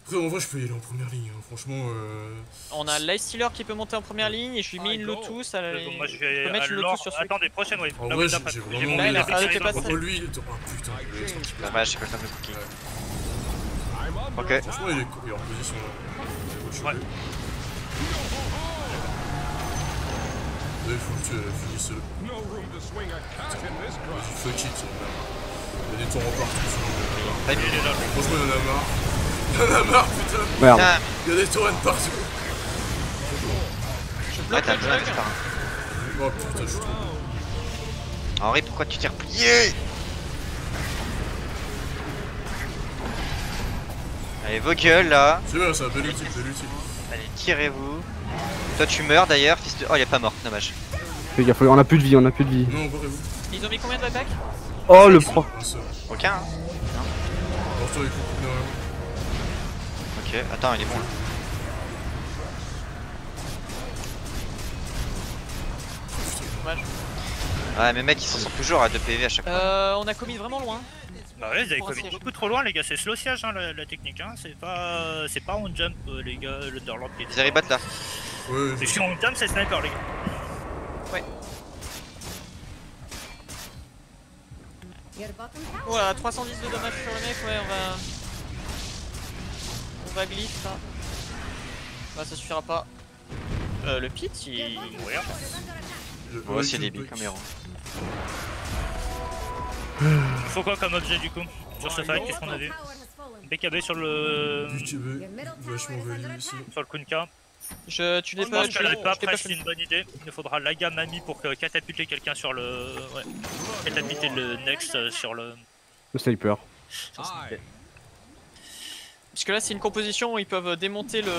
Après, en vrai, je peux y aller en première ligne, hein. franchement. Euh... On a Life Stealer qui peut monter en première ligne et je lui mets une Lotus. À la... Donc moi je je vais peux mettre une Lotus sur celui Attendez, prochaine wave. En La vrai, j'ai vraiment. mon Là, il a- Epic ah. Contre lui, il était- oh putain, il est. Dommage, j'ai pas le temps de cookie. Ok. Franchement, il est, est en position là. Il est Ouais. Il faut que tu euh, finisses le. Vas-y, fuck it, y a des torrents partout. sur le- Pas Il est là. Franchement, il y en a marre. Il y en a marre, putain. Merde. Ah, Il y a des torrents partout. Je ouais, bloque t'as le un. Oh putain, je suis trop. Henri, pourquoi tu t'es replié Allez, vos gueules là. C'est vrai, ça a bel utile, bel utile. Allez, tirez-vous. Toi, tu meurs d'ailleurs, fils de. Oh, il est pas mort, dommage. Fais gaffe, on a plus de vie, on a plus de vie. Non, barrez-vous. Ils ont mis combien de back Oh le pro. Seul. Aucun, hein Porte-toi Ok, attends, il est bon là. Dommage. Ouais, mais mec, ils s'en sortent toujours à 2 PV à chaque fois. Euh, on a commis vraiment loin. Bah ouais, vous avez Pour un commis beaucoup trop loin les gars, c'est slow siège hein, la, la technique hein, c'est pas c'est pas on jump euh, les gars, l'Underlord qui est Ils arrivent là. Ouais, C'est si on jump c'est sniper les gars. Voilà, 310 de dommages sur le mec, ouais, on va. On va glyph là. Bah, ça suffira pas. Euh, le pit, il. Mourir. Moi aussi, des billes héros. Il faut quoi comme objet du coup Sur ce fight, qu'est-ce qu'on a vu? BKB sur le TB, vachement value ici. sur le Kunka. Je, tu que la je pas dépêche c'est une bonne idée. Il nous faudra Laga Mami pour que catapulter quelqu'un sur le. Ouais. Catapulter le next euh, sur le. Le sniper. I Parce que là, c'est une composition où ils peuvent démonter le.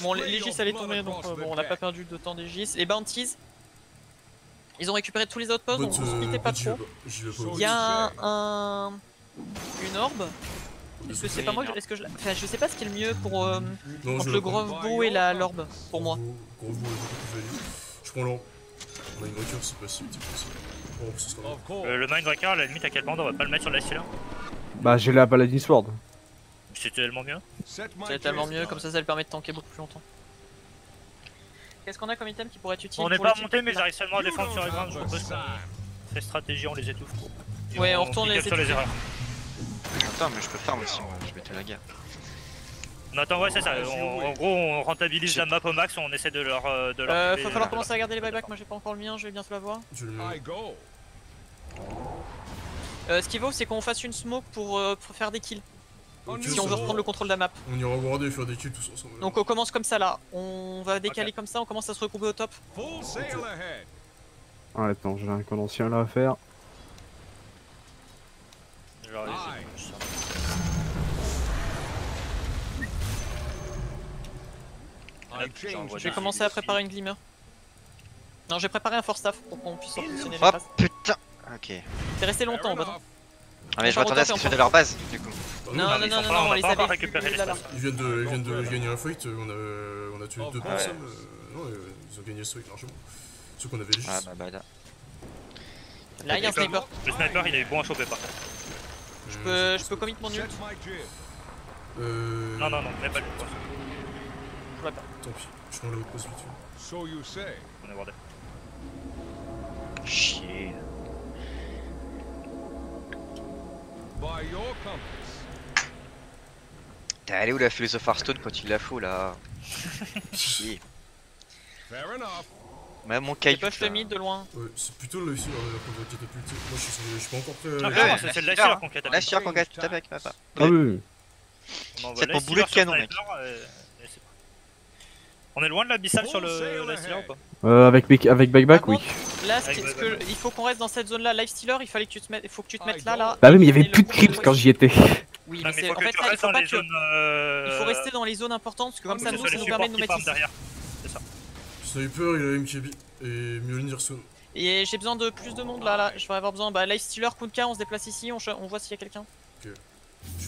Bon, les Légis allait tomber, donc euh, bon, on n'a pas perdu de temps des Légis. Les Bounties, ils ont récupéré tous les autres postes, donc vous splittez pas trop. Il y a un, un- une orbe. Est-ce que c'est pas moi Est-ce que je. Enfin, je sais pas ce qui est le mieux pour. euh, Non, entre le vais pas. Grove Bow et la l'orbe, pour moi. Gros bout est beaucoup plus value. Je prends l'an. On a une voiture, c'est ce sera. course. Euh, le Mindbreaker, à la limite, à quel bande on va pas le mettre sur la Stealer Bah j'ai la Paladin Sword. C'est tellement mieux. C'est tellement mieux, comme ça, ça le permet de tanker beaucoup plus longtemps. Qu'est-ce qu'on a comme item qui pourrait être utile On n'est pas monté, mais j'arrive seulement à défendre sur les grandes. Je propose qu'on fait stratégie, on les étouffe. Et Ouais, on retourne les les erreurs. Attends, mais je peux farm aussi. Je vais te la guerre. On attend, ouais, c'est ça. on- en gros, on rentabilise la map au max, on essaie de leur. euh, De leur Euh, va falloir commencer à garder les buybacks, moi j'ai pas encore le mien, je vais bientôt l'avoir. Je le mets. Euh, ce qu'il faut, c'est qu'on fasse une smoke pour, euh, pour faire des kills, si on veut reprendre le contrôle de la map. On ira warder et faire des kills tous ensemble. Donc on commence comme ça là, on va décaler comme ça, on commence à se regrouper au top. Ahead. Ah, attends, j'ai un condensien là à faire. Je vais commencer à préparer une glimmer. Non, j'ai préparé un force staff pour qu'on puisse repositionner les Oh bases. putain Ok. T'es resté longtemps en bas. Ah, mais je m'attendais à ce qu'ils de leur base, du coup. Non, non, non, mais non, on les pas a encore vus récupéré là, là. l'espace. Ils viennent de, ils viennent de gagner un fight, on a, on a tué Ah deux ouais. personnes. euh, non, euh, ils ont gagné ce fight largement. Ceux qu'on avait juste. Ah bah bah là. Là, il y a un sniper. Le sniper, il est bon à choper par contre. Je peux, je peux commit mon ult. Euh. Non, non, non, même pas le coup. Je vois pas. Tant pis, je prends la haute pose vite fait. So you say. On est bordé. Chier. T'es allé où la philosophe Hearthstone quand il la faut là Chier. Fair enough. Même mon caillou. push le mid de loin. Ouais, c'est plutôt le ici, la première catapulté. Moi je suis, sur- je suis pas encore prêt. Ah, à- ouais, c'est la c'est de la Stealer, sûre qu'on Là, catapulte. je suis sûr qu'on gagne tout avec papa. Ah oui, envoie C'est Stealer boulet de sur canon, mec. euh, On est loin de l'abyssal sur le la Stealer ou pas Euh, avec, avec backback, Par oui. Là, ce que- il faut qu'on reste dans cette zone là. Life Stealer, il fallait que tu te mettes, il faut que tu te mettes là, là. Bah oui, mais il y avait plus de creeps quand j'y étais. Oui, mais mais c'est en fait il faut pas que. zones. euh, Il faut rester dans les zones importantes parce que comme que ça, nous, ça nous permet de nous mettre ici. derrière. Sniper, il a MKB et Mjolnir Son. Et j'ai besoin de plus de monde là, là. Je vais avoir besoin. Bah, Life Stealer, Kunka, on se déplace ici, on, voit s'il y a quelqu'un. Je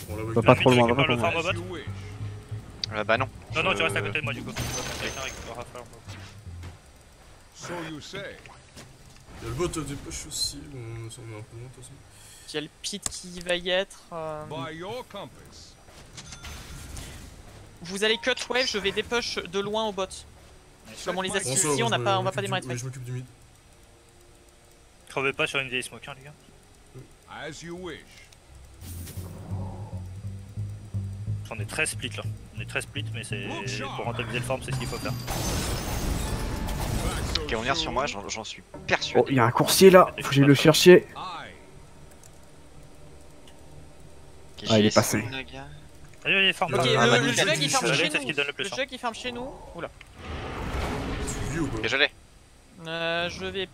prends la Bah, pas trop loin, pas trop loin. Farm As bot you wish. Ah bah non. Non, non, tu restes à Euh, côté de moi du coup. Quelqu'un. So you say. Il y a le bot des poches aussi, on s'en met un peu loin de toute façon. Il y a le pit qui va y être. euh, By your compass. Vous allez cut wave, je vais dépush de loin au bot. Comme on les a ici, on pas- on va pas démarrer très. Je m'occupe du mid. Crevez pas sur une vieille smoke, hein, les gars. As you wish. On est très split là. On est très split, mais c'est pour rentabiliser le farm, c'est ce qu'il faut faire. Vient sur moi, j'en suis Oh, persuadé. il y a un coursier là, faut que j'aille le chercher. Ah, il est passé. Allez, allez, farm Ok, bot. Ah, le, bah, le nickel, jug il nickel. farm La chez nous. qui le Le chez nous. Oula. Ok, je l'ai. Euh, je vais.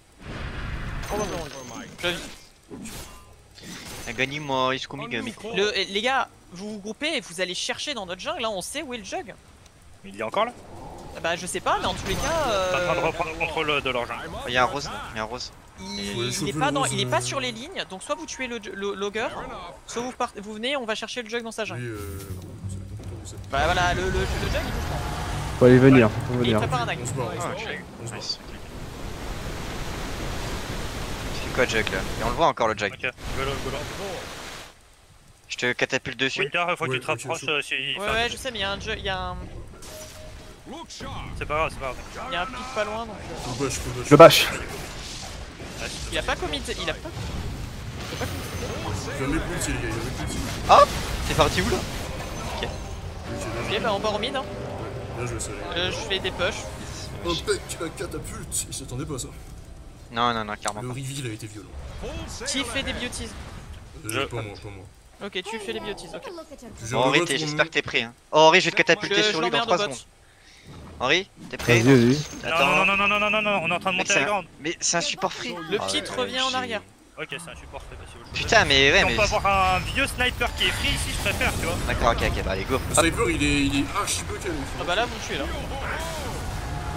Probablement. For my Je vis. Gagné moi, il se. Le, eh, les gars, vous vous groupez et vous allez chercher dans notre jungle. Là, on sait où est le jug. Il y a encore là? Ah Bah, je sais pas, mais en tous les cas. T'es en train de euh, reprendre le contrôle de leur jungle. Il y a un rose il y a un rose. Il, Ouais, il est pas dans, il est pas euh, sur les lignes, donc soit vous tuez le, le logger, soit vous, partez, vous venez, on va chercher le jug dans sa Oui, jungle. euh. c'est. Bah voilà, le, le, le jug il bouge Faut aller venir, faut pas. Il venir. prépare un On axe. Nice. Fais quoi, Jug là? Et on le voit encore le Jug. Je te catapulte dessus. Winter, faut que Ouais, tu te rapproches euh, si Ouais, ouais, je sais, mais il y a un jug, il y a un. C'est pas grave, c'est pas grave. il y a un pic pas loin, donc. euh. Je bash. Ouais, c'est- Il a pas commit, il a pas. Il a mis plus petit, les gars, il a mis plus petit. T'es parti où là Ok, Ok, bah on part au mid. Hein. Là, je vais ça. Euh, je fais des push. Oh, mec, la catapulte Il s'attendait pas à ça. Non, non, non, clairement Le pas. reveal a été violent. Qui fait des beauties Euh, Je- Pas moi, pas moi. Ok, tu fais les beauties, ok. Le Henri, j'espère que t'es prêt. Hein. Oh, Henri, je vais te catapulter je sur lui dans l'emmerde 3 au bot. secondes. Henri, t'es prêt Vas-y, vas-y. Attends. Non, non, non, non, non, non, non, on est en train de Mec, monter c'est la un- grande. Mais c'est un support free. Le Ah pit ouais, revient en j'ai- arrière. Ok, c'est un support si vous le voulez. Putain, mais ouais, Si on mais. peut avoir un vieux sniper qui est free ici, je préfère, tu vois. D'accord, ok, ok, bah allez, go. Le sniper, il est, il est archi bloqué. lui. Ah bah là, vous me tuez là.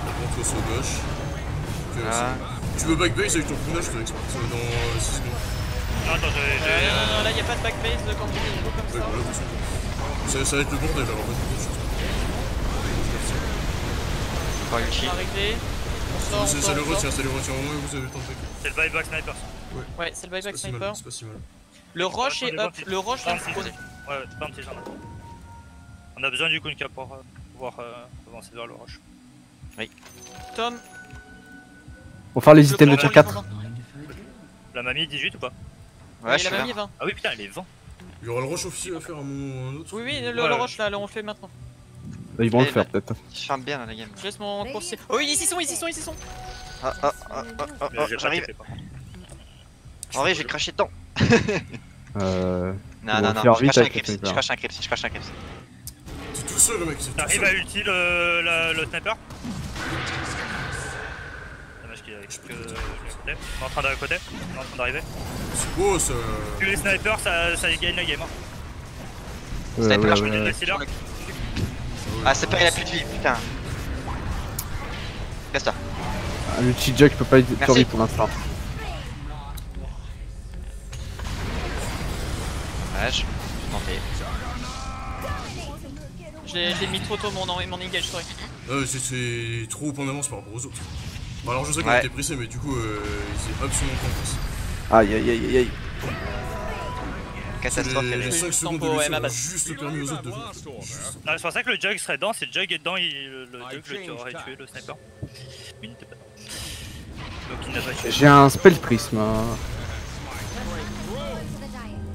On toi sur gauche. Ok, Ah. c'est- Tu veux backbase avec ton prunage, je te l'exploite euh, dans 6 secondes. Non, attends, j'ai. Euh, non, non, là, y a pas de backbase de quand tu comme Ouais, ça. voilà. Ça, va être le bordel alors, C'est- le retient, ça le retient. Au moins, vous avez back. C'est le buyback sniper. Ouais, c'est le C'est buyback pas si mal, sniper. c'est pas si mal. Le rush est up, le rush vous prenez. Ouais, ouais, bounty, j'en ai. On a besoin du Kunka pour euh, pouvoir euh, avancer vers le rush. Tom, On va faire les items de tier 4. pendant. La mamie 18 ou pas? Ouais, je il suis a là. mis 20. Ah oui, putain, elle est 20. Il y aura le rush officiel à faire à un moment ou un autre. Oui, oui, le, Ouais. le rush là, là, on le fait maintenant. Ils vont le faire peut-être. Je ferme bien là, la game. Je laisse mon coursier. Oh, oui, ici sont, ici sont, ici sont. Ah, ah, ah, ah, ah, Mais ah, j'ai pas j'arrive. En vrai, j'ai craché dedans. Euh... Non, Ils non, vont non, faire je vite crache un avec Crips, le je sniper. crache un Crips, je crache un Crips. T'es tout seul, mec, c'est tout T'arrives seul. à ulti le, la- le sniper? Que le côté. On est en train d'arriver côté. On est en train d'arriver. C'est beau ça. Que les snipers, ça, ça gagne la game. Hein. Euh, Sniper, ouais, je ouais, connais ouais. le Sealer. Ah, c'est pas, il a plus de vie, putain. Reste-toi. Ah, Le cheat jug peut pas être survivre pour l'instant. Ouais, je. L'ai je l'ai mis trop tôt mon, mon engage, sorry. C'est- c'est trop en avance par rapport aux autres. Bah, alors je sais qu'on Ouais. était pressé, mais du coup, euh, c'est absolument pas pressé. Aïe aïe aïe aïe aïe. Catastrophe, Les, elle les est. 5 juste secondes de ouais, ma juste permis aux autres de venir. C'est pour ça que le jug serait dedans. Si le jug est dedans, il, le, I jug le- aurait tué le sniper. Mais il n'était pas dedans. Donc il n'a pas tué. J'ai un spell prisme.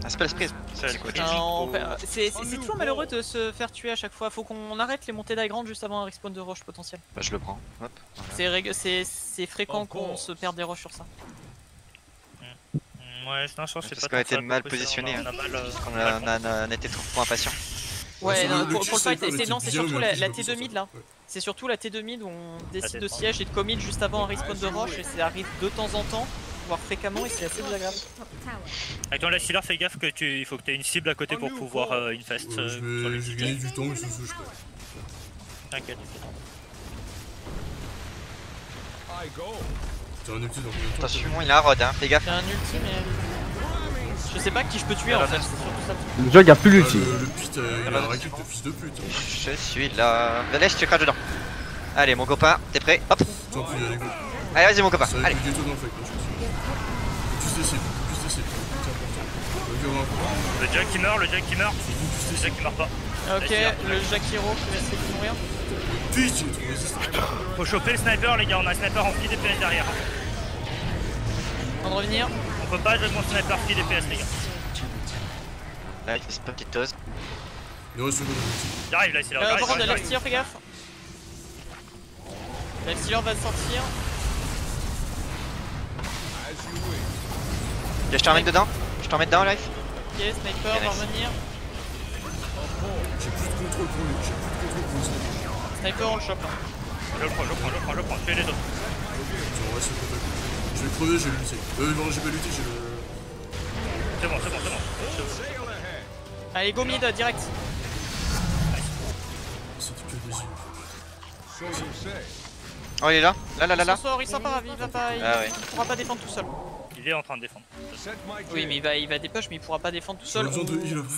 Un spell spray. C'est quoi perd- C'est c'est- c'est toujours malheureux de se faire tuer à chaque fois. Faut qu'on arrête les montées d'high ground juste avant un respawn de rush potentiel. Bah, je le prends. Hop. voilà. C'est C'est c'est fréquent qu'on se perde des rushs sur ça. Mm, Ouais, non, je pense que c'est Parce qu'on a tant été ça, mal positionné, On a, on a mal. euh, On mal a, on a, on a été trop impatient. Ouais, c'est non, pour, le fight, c'est c'est surtout la, après, la il peut T2 mid là. Ouais. C'est surtout la T2 mid où on décide de siège et de commit juste avant un respawn de rush et ça arrive de temps en temps, voire fréquemment et c'est assez désagréable. Avec ton Sealer, fais gaffe que tu, il faut que tu aies une cible à côté pour pouvoir euh, infest Ouais, euh, je sur vais, je vais gagner du temps, ce que je fais. T'inquiète. I go. T'as un ulti dans combien de temps Attention, il a un rod, hein, fais gaffe. J'ai un ulti mais. Je sais pas qui je peux tuer en fait. Le jug a plus Ah, l'ulti. le, le pit, euh, il a un racket de fils de pute. Je suis là. Laisse, tu craches dedans. Allez, mon copain, t'es prêt? Hop. Allez, vas-y, mon copain. Allez. le dans le fight, là, je pense. Plus des cibles, plus des cibles. C'est important. Ok, on va un peu. Le jug qui meurt, le jug qui meurt. Le jug qui meurt pas. Ok, le Jakiro qui va essayer de mourir. Faut choper le sniper, les gars. On a un sniper en free DPS derrière. De revenir. On peut pas jouer mon sniper free DPS, les gars. Là, il fait cette petite dose. Il reste une ulti. J'arrive là, c'est là. Euh, par contre, Life Stealer, fais gaffe. Va sortir. Je t'en mets dedans. Je t'en mets dedans, life. Ok, Sniper Ok, va revenir. J'ai plus de contrôle pour lui. J'ai plus de contrôle pour le sniper. Sniper, on le chope. hein. Je le prends, je le prends, je le prends, je le prends. Tuez les autres. On. Je vais crever, j'ai l'ulti. Euh, non, j'ai pas l'ulti, j'ai le. C'est bon, c'est bon, c'est bon. Allez, go mid, direct. C'était que des say. Oh, il est là Là, là, là, Il là. s'en sort, il s'en part, il va pas, il, Ah ouais. il pourra pas défendre tout seul. Il est en train de défendre. Oui, mais il va, il va dépush, mais il pourra pas défendre tout seul. besoin de On- heal après.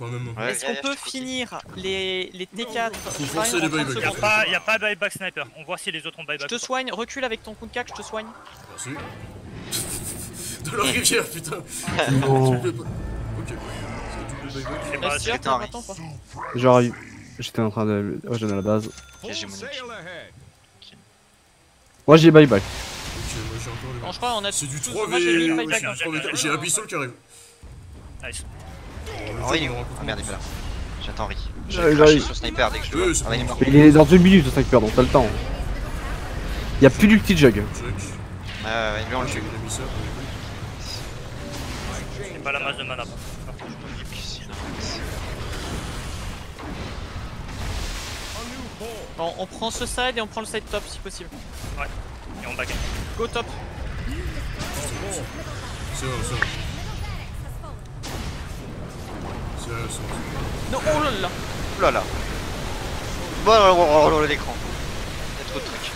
Enfin, même. Ouais, Est-ce qu'on peut je te finir les, les T4 Faut Fine forcer en les 30 buybacks. Y'a secondes pas, y a pas buyback sniper. On voit si les autres ont Je buyback. te ou pas. soigne, recule avec ton Kunkak, je te soigne. Merci. De la rivière, putain. Non. Tu fais pas- Ok. Genre, j'étais en train de le rejoindre à la base. Moi j'ai buyback. J'ai Non, je crois on a C'est du tous- 3v. moi, j'ai mis le ouais, buyback, c'est du 3v. J'ai Abyssal qui arrive. Nice. Oh, il est où Ah merde, il est pas là. J'attends Ouais, vais cracher j'arrive. sur sniper dès que je le Ouais, vois. c'est Ah, il est bon. dans une minute le sniper donc t'as le temps. Y'a plus d'ulti de jug. Ouais, ouais, ouais, lui on le tue. J'ai pas la masse de mana. Bon, on prend ce side et on prend le side top si possible. Et on back. Go top. C'est vrai, c'est vrai. Non, oh là là. Oh là là. Bon, oh, oh, oh, oh, l'écran. Il y a trop de trucs.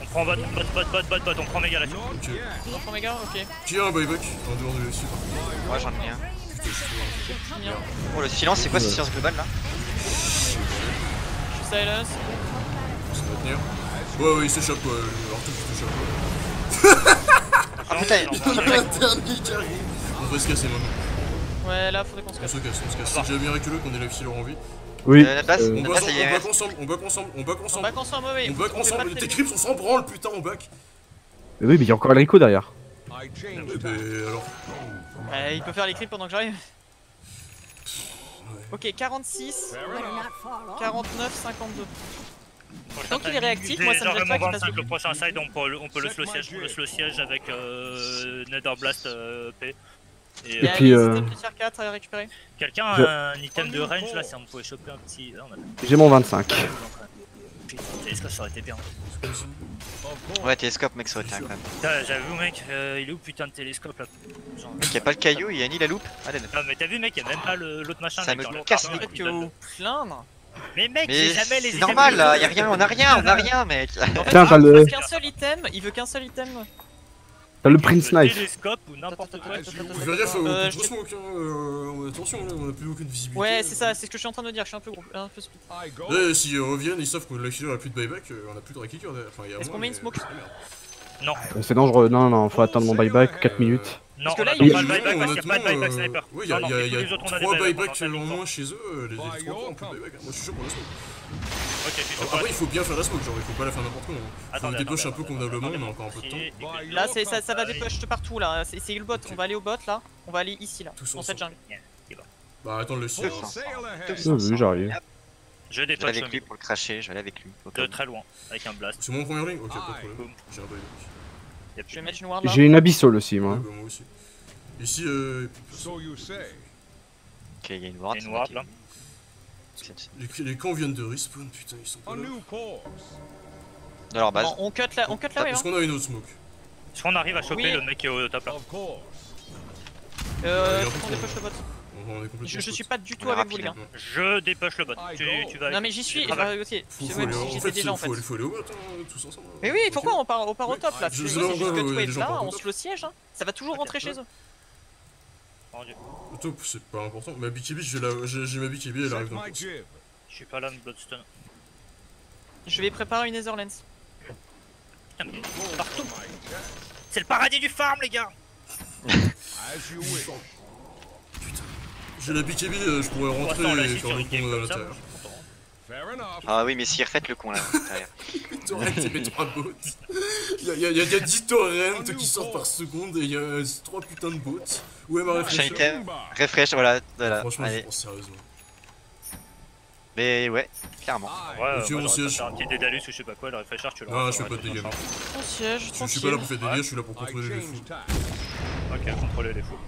On prend bot, bot, bot, bot, bot, bot. On prend méga là-dessus. Ok. On prend méga, ok. Qui a un buyback en dehors de là-dessus Moi j'en ai un. Oh, le silence, c'est quoi ce silence global là Je suis silence. Ça va tenir. Ouais, ouais, il s'échappe, ouais. Arthur, il s'échappe. Arrive. On va se casser maintenant. Ouais, là, faudrait qu'on se On casse. se casse, on se casse. C'est déjà bien reculé qu'on ait la file en vie. Oui. Euh, la base, euh, On la back y on back ensemble, on back ensemble, on back On ensemble. back ensemble, ouais, On back ensemble, le tes creeps on s'en branle putain on back Oui, mais il y a encore Enrico derrière. I Eh ben alors, Euh, il peut faire les creeps pendant que j'arrive. Ok, 46, Fair Better enough. not fall off. 49, 52. Tant qu'il est réactif, moi, ça me gêne pas qu'il fasse 25, le prochain side, on peut, on peut le slow siège, on le slow siège avec euh, Nether Blast euh, P. Et, Il euh, y a puis, euh, items de tier 4 à récupérer. quelqu'un Je- a un item de range là, si on pouvait choper un petit. A J'ai mon 25. Putain, télescope ça aurait été bien. Ouais, télescope, mec, ça aurait été incroyable. J'avoue, mec, euh, il est où putain de télescope là Genre- Mec, y'a pas le caillou, y'a ni la loupe. Allez, Non, mais t'as vu, mec, y'a même pas le- l'autre machin. Ça mec, me casse les il que vous plaindre? Mais mec, j'ai jamais les c'est normal là, y'a rien, on a rien, on a rien, mec. En fait, Tiens, il t'as veut le- qu'un seul item, il veut qu'un seul item. T'as le Prince Knife. Ou n'importe quoi. As you Faut faire gaffe, on Euh, peut je trop te- smoke hein, euh, attention on a plus aucune visibilité. Ouais, c'est ça, c'est ce que je suis en train de dire, je suis un peu gros, un peu. Là, s'ils reviennent, ils savent que la killer a plus de buyback, euh, on a plus de y a Est-ce qu'on met une smoke. Non, Euh, C'est dangereux. Non, non, non, faut attendre mon buyback. 4 minutes. Non, que on là, il- pas le Non, buyback parce qu'il n'y a pas de buyback sniper. Ouais, il y a, Non, il y a- il y a les autres, on a des 3 buybacks buybacks 5 moins chez eux, les Bah, autres 3 yo, ont plus de come. buyback. hein. Moi, je suis chaud pour la smoke. Ok, je suis chaud pour Après, il faut bien faire la smoke, genre, il faut pas la faire n'importe comment. Faut Attendez, débauche un peu convenablement, on a encore un peu de temps. By Là, c'est ça, ça va de partout là, c'est le bot, on va aller au bot là, on va aller ici là, dans cette jungle. Bah, attends le ciel. Oui, oui, j'arrive. Je Je vais avec lui pour le cracher, je vais aller avec lui. au de très loin, avec un blast. C'est mon première ligne Ok, pas de Aye. problème. J'ai un buyback. Je vais mettre une ward là. J'ai une abyssole aussi, Ouais, moi. bah, moi aussi. Ici, euh. So you say. Ok, y'a une ward. Y a une ward, ok. là. C'est- Les, les camps viennent de respawn, putain, ils sont pas là. new course. De leur base. Bon, on cut la, on cut la Est-ce wave. qu'on a une autre smoke Est-ce qu'on arrive à choper Oui. le mec qui est au top là. Euh, Ouais, faut qu'on dépush le bot. On on est complètement. Je, je suis pas du tout avec vous les gars. Je dépush le bot. I Tu, go. tu vas Non mais j'y suis, Ah, bah, ok. Faut, faut aller, si en j'étais fait, déjà en faut, fait. faut aller au bot, hein, tous ensemble. Mais oui, pourquoi on part, on part au top là Je- non, juste que tout les est là, on se le siège. hein. Ça va toujours rentrer chez eux. Rendu. Au top, c'est pas important. Ma BKB, j'ai la- j'ai j'ai ma BKB, elle arrive dans le. Je suis pas là, de Bloodstone. Je vais préparer une Netherlands. Mais Full partout. C'est le paradis du farm, les gars As you wish. J'ai la BKB, je pourrais Pour rentrer et faire le con à l'intérieur. Ah oui, mais si, refaites le con là. derrière. Torrent et mes 3 bots. Y'a y a, y a, y a 10 torrents qui sortent par seconde et y a 3 putains de bots. Ouais, ma item. Refresh, voilà. voilà. Franchement, je pense sérieusement. Mais ouais, clairement. Aye. Ouais, on j'aurais siège. un petit Dédalus ou je sais pas quoi, le refresher, tu Non, l'aurais je fais pas de dégâts. On siège, Je, suis pas là pour faire des dégâts, je suis là pour I contrôler les fous. Ok, contrôler les fous.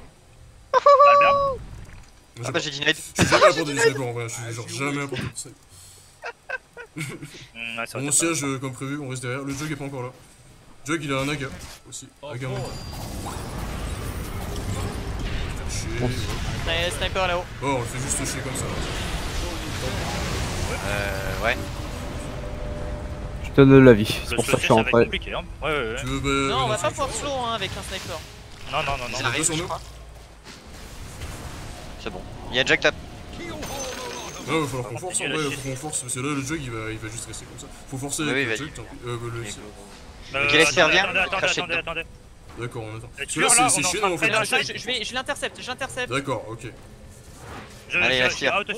Albert Ah j'ai bah j'ai denied. Je suis jamais portée du sniper en vrai, je suis genre jamais portée du sniper. Mmh, ouais, ça aurait On été siège euh, comme prévu, on reste derrière. Le jug est pas encore là. Jug il a un aga aussi. Aga. Chier. Bon. Ouais, Sniper là-haut. Bon, on le fait juste chier comme ça. Euh, ouais. Je te donne l'avis. pas. C'est pour ça que je suis rentré. compliqué, hein. Ouais, ouais, ouais. Tu veux, bah. Non, on va pas pouvoir slow hein, avec un sniper. Non, non, non, non. Ça arrive, je nous crois. C'est bon. Il y a Jack là. Non, il va falloir qu'on Ah, force chier. faut qu'on force parce que là le jug il va, il va juste rester comme ça. Faut forcer avec oui, le jug, tant pis. Euh, le Ok, laisse faire, attendez, viens, Attendez. D'accord, on attend. Parce que là là, c'est chier, en de fait je, l'intercepte, je l'intercepte. D'accord, ok. Allez, laisse sail ahead.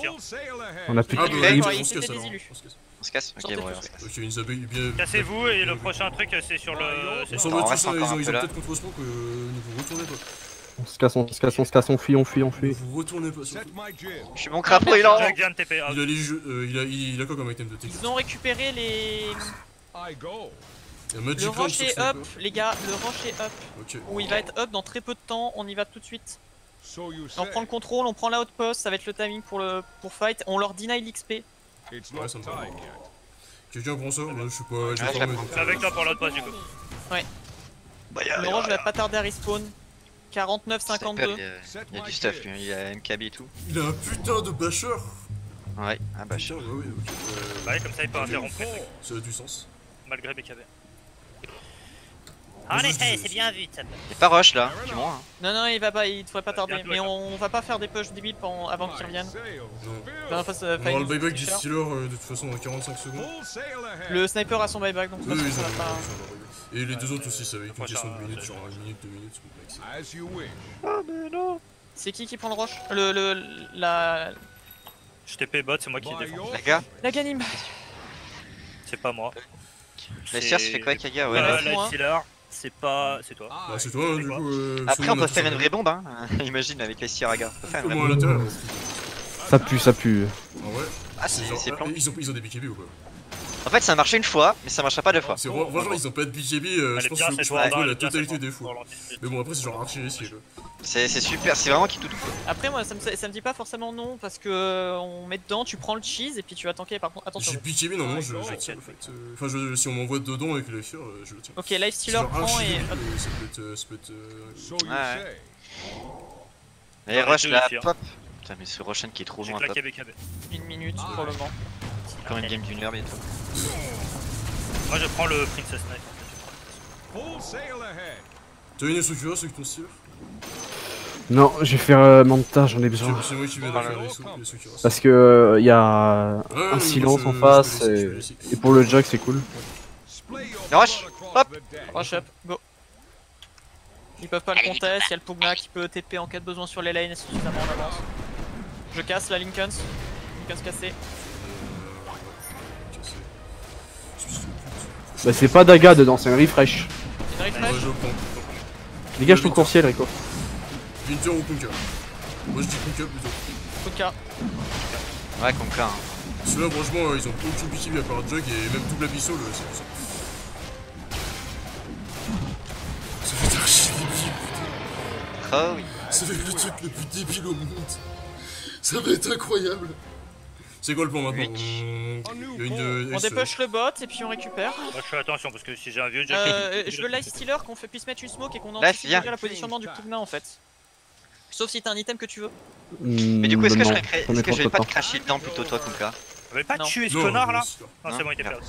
On a plus Ah, de bah, d'accord, on il se casse alors. On se casse. On se casse Ok, bon, ouais, on se casse. Ok, ils abeilles bien. Cassez-vous et le prochain truc c'est sur le. On sur s'en va tous, ils ont un ils peu ont là. peut-être contre smoke, euh, ne vous retournez pas. On se casse, on se casse, on se casse, on fuit, on fuit, on fuit. Vous retournez pas. Surtout. Je suis mon crapaud, il est en Jack vient de TP out. Il a les jeux, euh, il a, il a quoi comme item de tech Ils ont récupéré les. I go. Il y a Le Magic Lance rush sur est sniper. up, les gars, le rush est up. Ok. Ou il va être up dans très peu de temps, on y va tout de suite. On prend le contrôle, on prend l'outpost, ça va être le timing pour le pour fight. On leur deny l'XP. Ouais, ça me va. Quelqu'un prend ça? Moi je suis pas. Ouais, J'ai je pas la mais prends. donc, C'est avec toi pour l'autre poste du coup. Bah, y a- Le y a- rush y va pas tarder à respawn. 49, Sniper, 52. Il y a- il y a du stuff, lui, il y a MKB et tout. Il a un putain de basher Ouais, ah bah Putain, je ouais, ouais, ok. Euh, Bah ouais, comme ça il peut interrompre Ça a du sens. malgré BKB. Moi, En je effet, dis- c'est bien vu ça. Y'a pas rush là, du moins. hein. Non, non, il va pas, il devrait pas tarder. bientôt, Mais on, on va pas faire des push débiles pendant- avant qu'ils reviennent. Enfin, face, euh, On aura le buyback du. Stealer euh, de toute façon dans 45 secondes. Le sniper a son buyback, donc Oui, oui, ça ont va pas. Et les deux autres aussi, ça va être une question de minutes, euh, genre une minute, deux minutes. c'est max. As you wish. C'est qui qui prend le rush? Le, le, la... Je TP bot, c'est moi qui défends. your Les gars, La Ganim C'est pas moi. la c'est fait quoi avec Kaga Ouais, Euh, ouais. ouais. la c'est pas. C'est toi. Bah, c'est toi, du quoi coup. euh, Après, on peut faire une un- vraie bombe, hein. Imagine avec les CR, gars. On peut faire une vraie Comment à l'intérieur Ça pue, ça pue. En vrai, Ah, c'est ah, plan. ils ont, ils ont des BKB ou quoi? En fait, ça a marché une fois, mais ça marchera pas deux fois. C'est vra- Franchement, ils ont pas de BKB, euh, je Allez, pense bien, que c'est la bien, totalité des l'anti- Mais bon, après, c'est genre archi risqué quoi. C'est c'est super, c'est vraiment qui tout. Après, moi, ça me, ça me dit pas forcément non, parce que euh, on met dedans, tu prends le cheese et puis tu vas tanker. Par contre, attention. J'ai BKB, normalement, je, je tiens en fait. euh, Enfin, je- si on m'envoie dedans avec le fur, je le tiens. Ok, Life C'est Stealer genre prend et. Ça peut être. euh, ça peut être, euh, Ouais. Ouais, rush la pop. Putain, mais ce Roshan qui est trop loin. Une minute pour le moment. Encore une game d'une heure bientôt. Moi je prends le Princess Knight. Full sail ahead. T'as une Sukura avec ton style Non, je vais faire euh, Manta, j'en ai C'est besoin. c'est moi qui vais faire les. Parce que euh, y a Ouais, un silence en face et, et pour le jog c'est cool. Rush. Hop. Rush up, go. Ils peuvent pas le contest, il y a le Pugna qui peut TP en cas de besoin sur les lanes suffisamment en avance. Je casse la Lincolns. Lincolns cassé. Bah c'est pas Daga dedans, c'est un refresh. Une refresh. Dégage ton coursier Rico. Winter ou Kunka Moi je dis Kunka plutôt. Puka. Ouais, Conquer. Hein. Ceux-là, franchement, euh, ils ont aucune BKB à part Jug et même double abyssal, euh, c'est pour ça. Ça fait archi débile, Oh oui. ça fait le truc le plus débile au monde. Ça va être incroyable. C'est quoi le plan maintenant Oui. On... Une. On dépush le bot et puis on récupère. Moi je fais attention parce que si j'ai un vieux. Euh, je veux Life Stealer qu'on puisse mettre une smoke et qu'on anticipe le positionnement du Pugna en fait. Sauf si t'as un item que tu veux. Mais du coup, est-ce que je, non, que vais de pas te cracher dedans plutôt, toi, Conquer On avait pas Non. tué ce Non, connard là c'est- Non, c'est bon, il était perdu.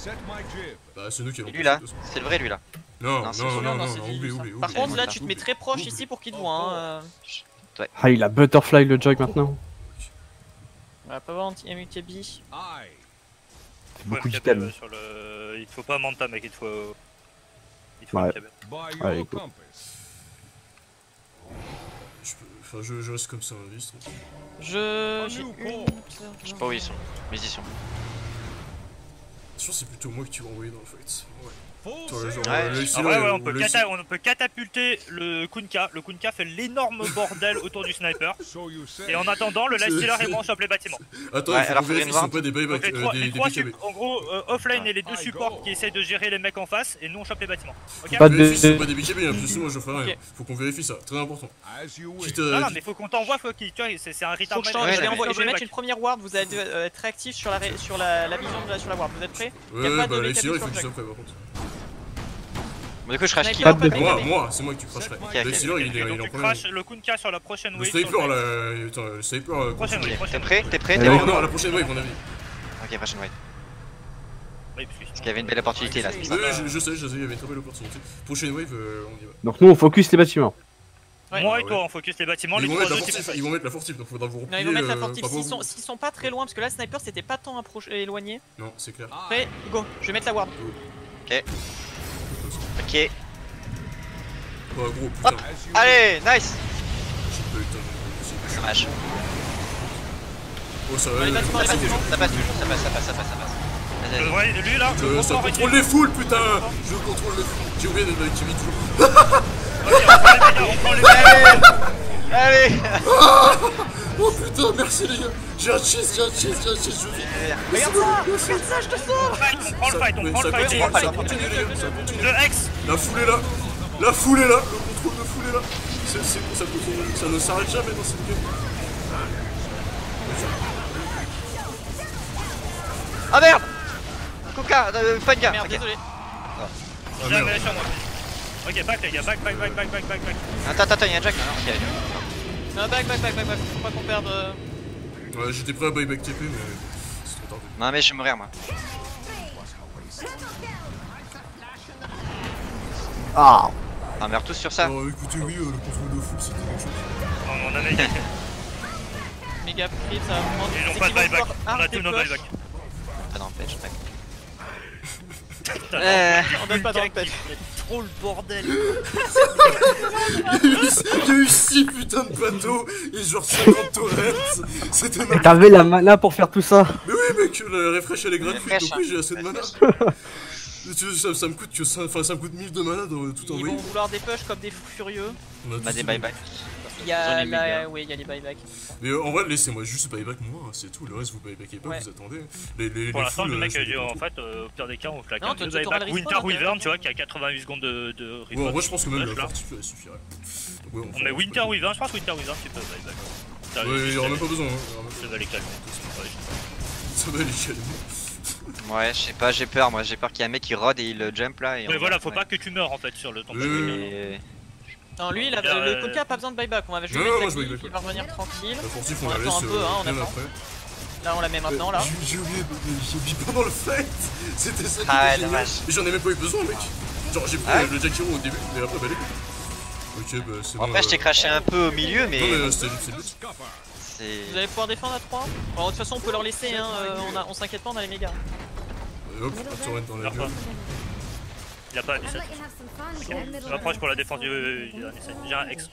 Bah, c'est nous qui Et allons. lui là C'est le vrai, lui là. Non, Non, non, non, non, oublie, Par contre, là, tu te mets très proche ici pour qu'il te voit. Hein. euh. Ah il a butterfly le jog maintenant. On va pas voir anti-MUTB. I. Beaucoup Ouais, d'items. MKB, sur le... Il faut pas Manta mec, il te faut. Il faut Ouais. Allez, your go. compass. Je peux- Enfin, je, je reste comme ça, hein, juste. Je. Je sais pas où ils sont. Mais ils y sont. Je pense que c'est plutôt moi que tu vas envoyer dans le fight. Ouais. Ouais. euh, Ah Ixila, ouais, ouais, euh, on peut, le cata- Ixila- on peut catapulter le Kunka. Le Kunka fait l'énorme bordel autour du sniper. Et en attendant, le Lightstealer et moi on chope les bâtiments. Attends, Ouais, il faut alors qu'on vérifie sont pas des les trois, euh, les des BKB. en gros, euh, offline et les deux supports qui essayent de gérer les mecs en face, et nous on chope les bâtiments. Ok Pas de- c'est pas des BKB, hein, parce que sinon moi je ferai rien. Ok. Faut qu'on vérifie ça, très important. Quitte à- Non, non, mais faut qu'on t'envoie, faut qu'il. Tu vois, c'est c'est un retard je, vais mettre une première ward, vous allez euh, être réactif sur la, vision de la, sur la ward, vous êtes prêts? Ouais, bah l'Ixila il faut qu'il soit prêt par contre. Bon, du coup, je crash qui Sniper, Pas de pas Moi, moi, c'est moi que tu là. Ok, jib. L'Ixila il est il est Donc en premier. le Kunka sur la prochaine Le wave. sniper le- là, attends, le sniper. euh, Prochaine wave, T'es prêt T'es prêt T'es Non, prêt non, la prochaine wave, mon avis. Ok, prochaine wave. Oui, parce qu'il y avait une belle opportunité là. Oui, je, je sais, je sais, il y avait une très belle opportunité. Prochaine wave, euh, on y va. Donc nous on focus les bâtiments. Ouais. Moi Ah et toi, on focus les bâtiments, Ils les vont, mettre la fortif, c'est ils vont mettre la fortif, donc faudra vous Non, replier. ils vont mettre la euh, fortif s'ils sont, pas très loin, parce que là, sniper c'était pas tant approché, éloigné. Non, c'est clair. Prêt Go, je vais mettre la ward. Ok. Bah, gros, putain, Allez, nice. J'ai pas eu le temps de- c'est- Dommage. Oh, ça va, Ça passe ça passe ça passe, ça passe, ça passe, ça passe. Ouais, lui là, Je- le ça contrôle les foules, putain. Je contrôle les foules. J'ai oublié d'être activé toujours. Ok, on prend les on. Allez. Oh putain, merci les gars. J'ai un cheese, j'ai un cheese, j'ai un cheese, je vis. Regarde ça. Regarde ça, je te sauve Fight, On prend le fight, on prend le fight. ça continue les gars, ça continue Le X La foule est là La foule est là Le contrôle de foule est là C'est c'est ça, continue. ça ne s'arrête jamais dans cette game Ah merde Coca, euh, Fania Merde, ok. désolé. Ah Jamais merde sur moi. Ok, back les gars, back, back, back, back, back, back. Attends, attends, y'a un Jack là, non Ok. Non, back, back, back, back, back. Faut pas qu'on perde. euh, Ouais, j'étais prêt à buyback TP, mais c'est trop tard. Non, mais je vais mourir moi. Ah On meurt tous sur ça Alors écoutez, oui, euh, le contrôle de foule c'était quelque chose. On on a méga. Méga crit, ça va prendre. Ils n'ont pas de buyback. On a tous nos buybacks. Ah non, pêche, mec. Euh, On donne pas fait trop le bordel. Il y a eu- il y a eu 6 putains de bateaux et genre 50 torrents. C'était n'importe T'avais la mana pour faire tout ça. Mais oui, mec, le refresh elle est gratuite, donc oui, j'ai assez de mana. Ça, ça me coûte que ça, me coûte 1000 de mana dans tout Ils envoyer. vont vouloir des push comme des fous furieux. On a bah tout des bye. Il y Ils a la... Oui, il y a les buybacks. Mais euh, en vrai, laissez-moi juste buyback moi, hein, c'est tout. Le reste, vous buybackez pas, Ouais. vous attendez. Les, les, Pour les l'instant, le euh, mec, dit, prends en fait, euh, au pire des cas, on claque Non, un deux tu t'auras buyback. le Winter Wyvern, tu vois, qui a 88 secondes de, de Ouais, en vrai, je pense que même la elle suffirait. Donc, ouais, On enfin, met on Winter Wyvern, je pense Winter Wyvern, tu peux buyback. Ouais, il y aura même pas besoin. Hein. Ça va les calmer. Ça va les calmer. Ouais, je sais pas, j'ai peur. Moi, j'ai peur qu'il y ait un mec qui rode et il jump là. Et Mais on- voilà, faut ouais. pas que tu meurs en fait sur le temps. Mais- Non, lui, il a... Euh, le Kunkka a pas besoin de buyback. On va juste Non, non, moi, je il va revenir tranquille. La sportif, on On la attend laisse un peu, hein, on euh, attend. après. Là, on la met maintenant, là. Euh, J'ai j'ai oublié, j'ai oublié pendant le fight C'était ça qui Ah ouais, était génial. dommage. Mais j'en ai même pas eu besoin, mec Genre, j'ai pris Ah ouais euh, le Jack Hero au début, mais après, bah, les Ok, bah, c'est Bon, après, je t'ai euh, craché un peu au milieu, mais Non, mais euh, c'était c'est Vous allez pouvoir défendre à 3 Bon, de toute façon, on peut leur laisser, hein. euh, on, a... on s'inquiète pas, on a les mégas. Et hop, un torrent dans la Meurs gueule. pas. Il a pas 17. Je m'approche pour la défense du du dernier set. J'ai un ex.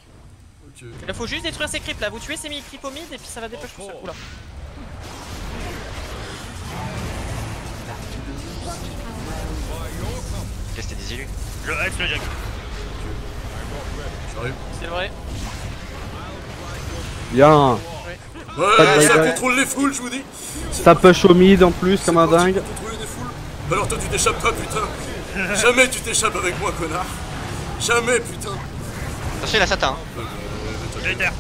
Il faut juste détruire ces creeps là. Vous tuez ces mini creeps au mid et puis ça va dépush tout seul. Oula. Qu'est-ce que c'était des élus Le ex, le Jack. J'arrive. C'est vrai. Bien. Ouais, ça contrôle les foules, je vous dis Ça push au mid en plus comme un dingue. contrôler des foules. Alors toi, tu t'échappes pas, putain Jamais tu t'échappes avec moi, connard Jamais, putain Attention, il a Satan. hein. Euh, euh, J'ai terre.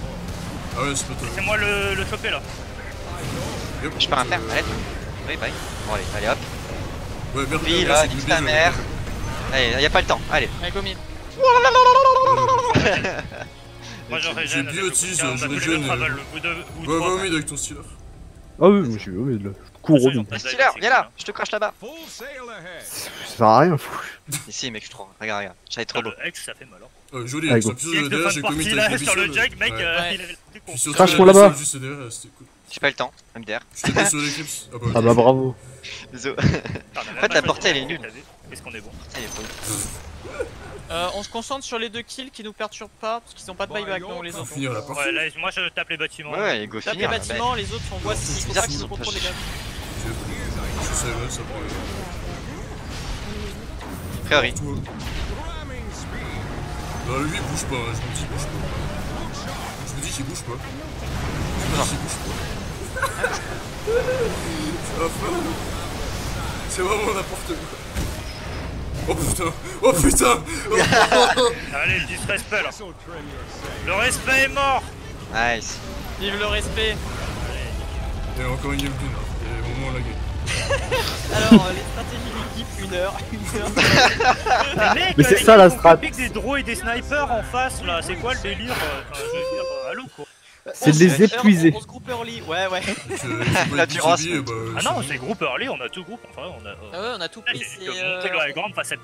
Ah ouais, c'est pas toi. C'est moi le, le choper là. Yep. Je peux rien faire, allez. Oui, bye. Bon, allez, allez hop. Ouais, merde, Puis merde, là, nique ta mère. merde. Allez, y a pas le temps, allez. Allez, go mid. Moi je J'ai régène. avec le biotise, Kunkka, on je va tous les régène, deux euh, Ouais, va au mid avec ton stealer. Ah oui, moi je suis au mid là. Je cours au mid. Stealer, viens là, je te crache là-bas. Ça sert à rien. fou. Ici, mec, je suis trop. Regarde, regarde. Ça va être trop beau. Le ex, ça fait mal. hein. Euh, joli, avec son que derrière, j'ai commis les sur le Jack, mec. euh, il Crache-moi la là-bas. J'ai pas eu le temps, MDR. Je t'ai mis sur l'éclipse. Ah bah, Ah bah bravo. Désolé. En fait, la portée, elle est nulle. Est-ce qu'on est bon? Elle est bonne. Euh, on se concentre sur les deux kills qui nous perturbent pas parce qu'ils ont pas de buyback non les autres. finir la partie. Ouais, là, moi je tape les bâtiments. Ouais, ouais, go Tape les finir. là. bâtiments, les autres on voit s'il c'est faut pas qu'ils contrôlent les. Je sais, ouais, ça prend. Ramming speed. Bah, lui, il bouge pas, je me dis, il bouge pas. Je me dis qu'il bouge pas. Je me dis qu'il bouge pas. C'est vraiment n'importe quoi. Oh putain Oh putain Oh, Allez, le disrespect là. Le respect est mort. Nice. Vive le respect. Il y a encore une game d'une, hein. Et au moment on l'a gagné. Alors euh, les stratégies d'équipe, une heure, une heure. Mais, c'est ça, la strat. des draws et des snipers en face là. C'est quoi le délire euh, enfin, Je veux dire, euh, allô quoi. C'est de les On se- épuiser. On se groupe early, ouais ouais. Euh, La durance, bah, Ah non, c'est groupe early, on a tout groupe. Enfin, on a. Ah ouais on a tout pris. j'ai c'est, monté euh, la grande face à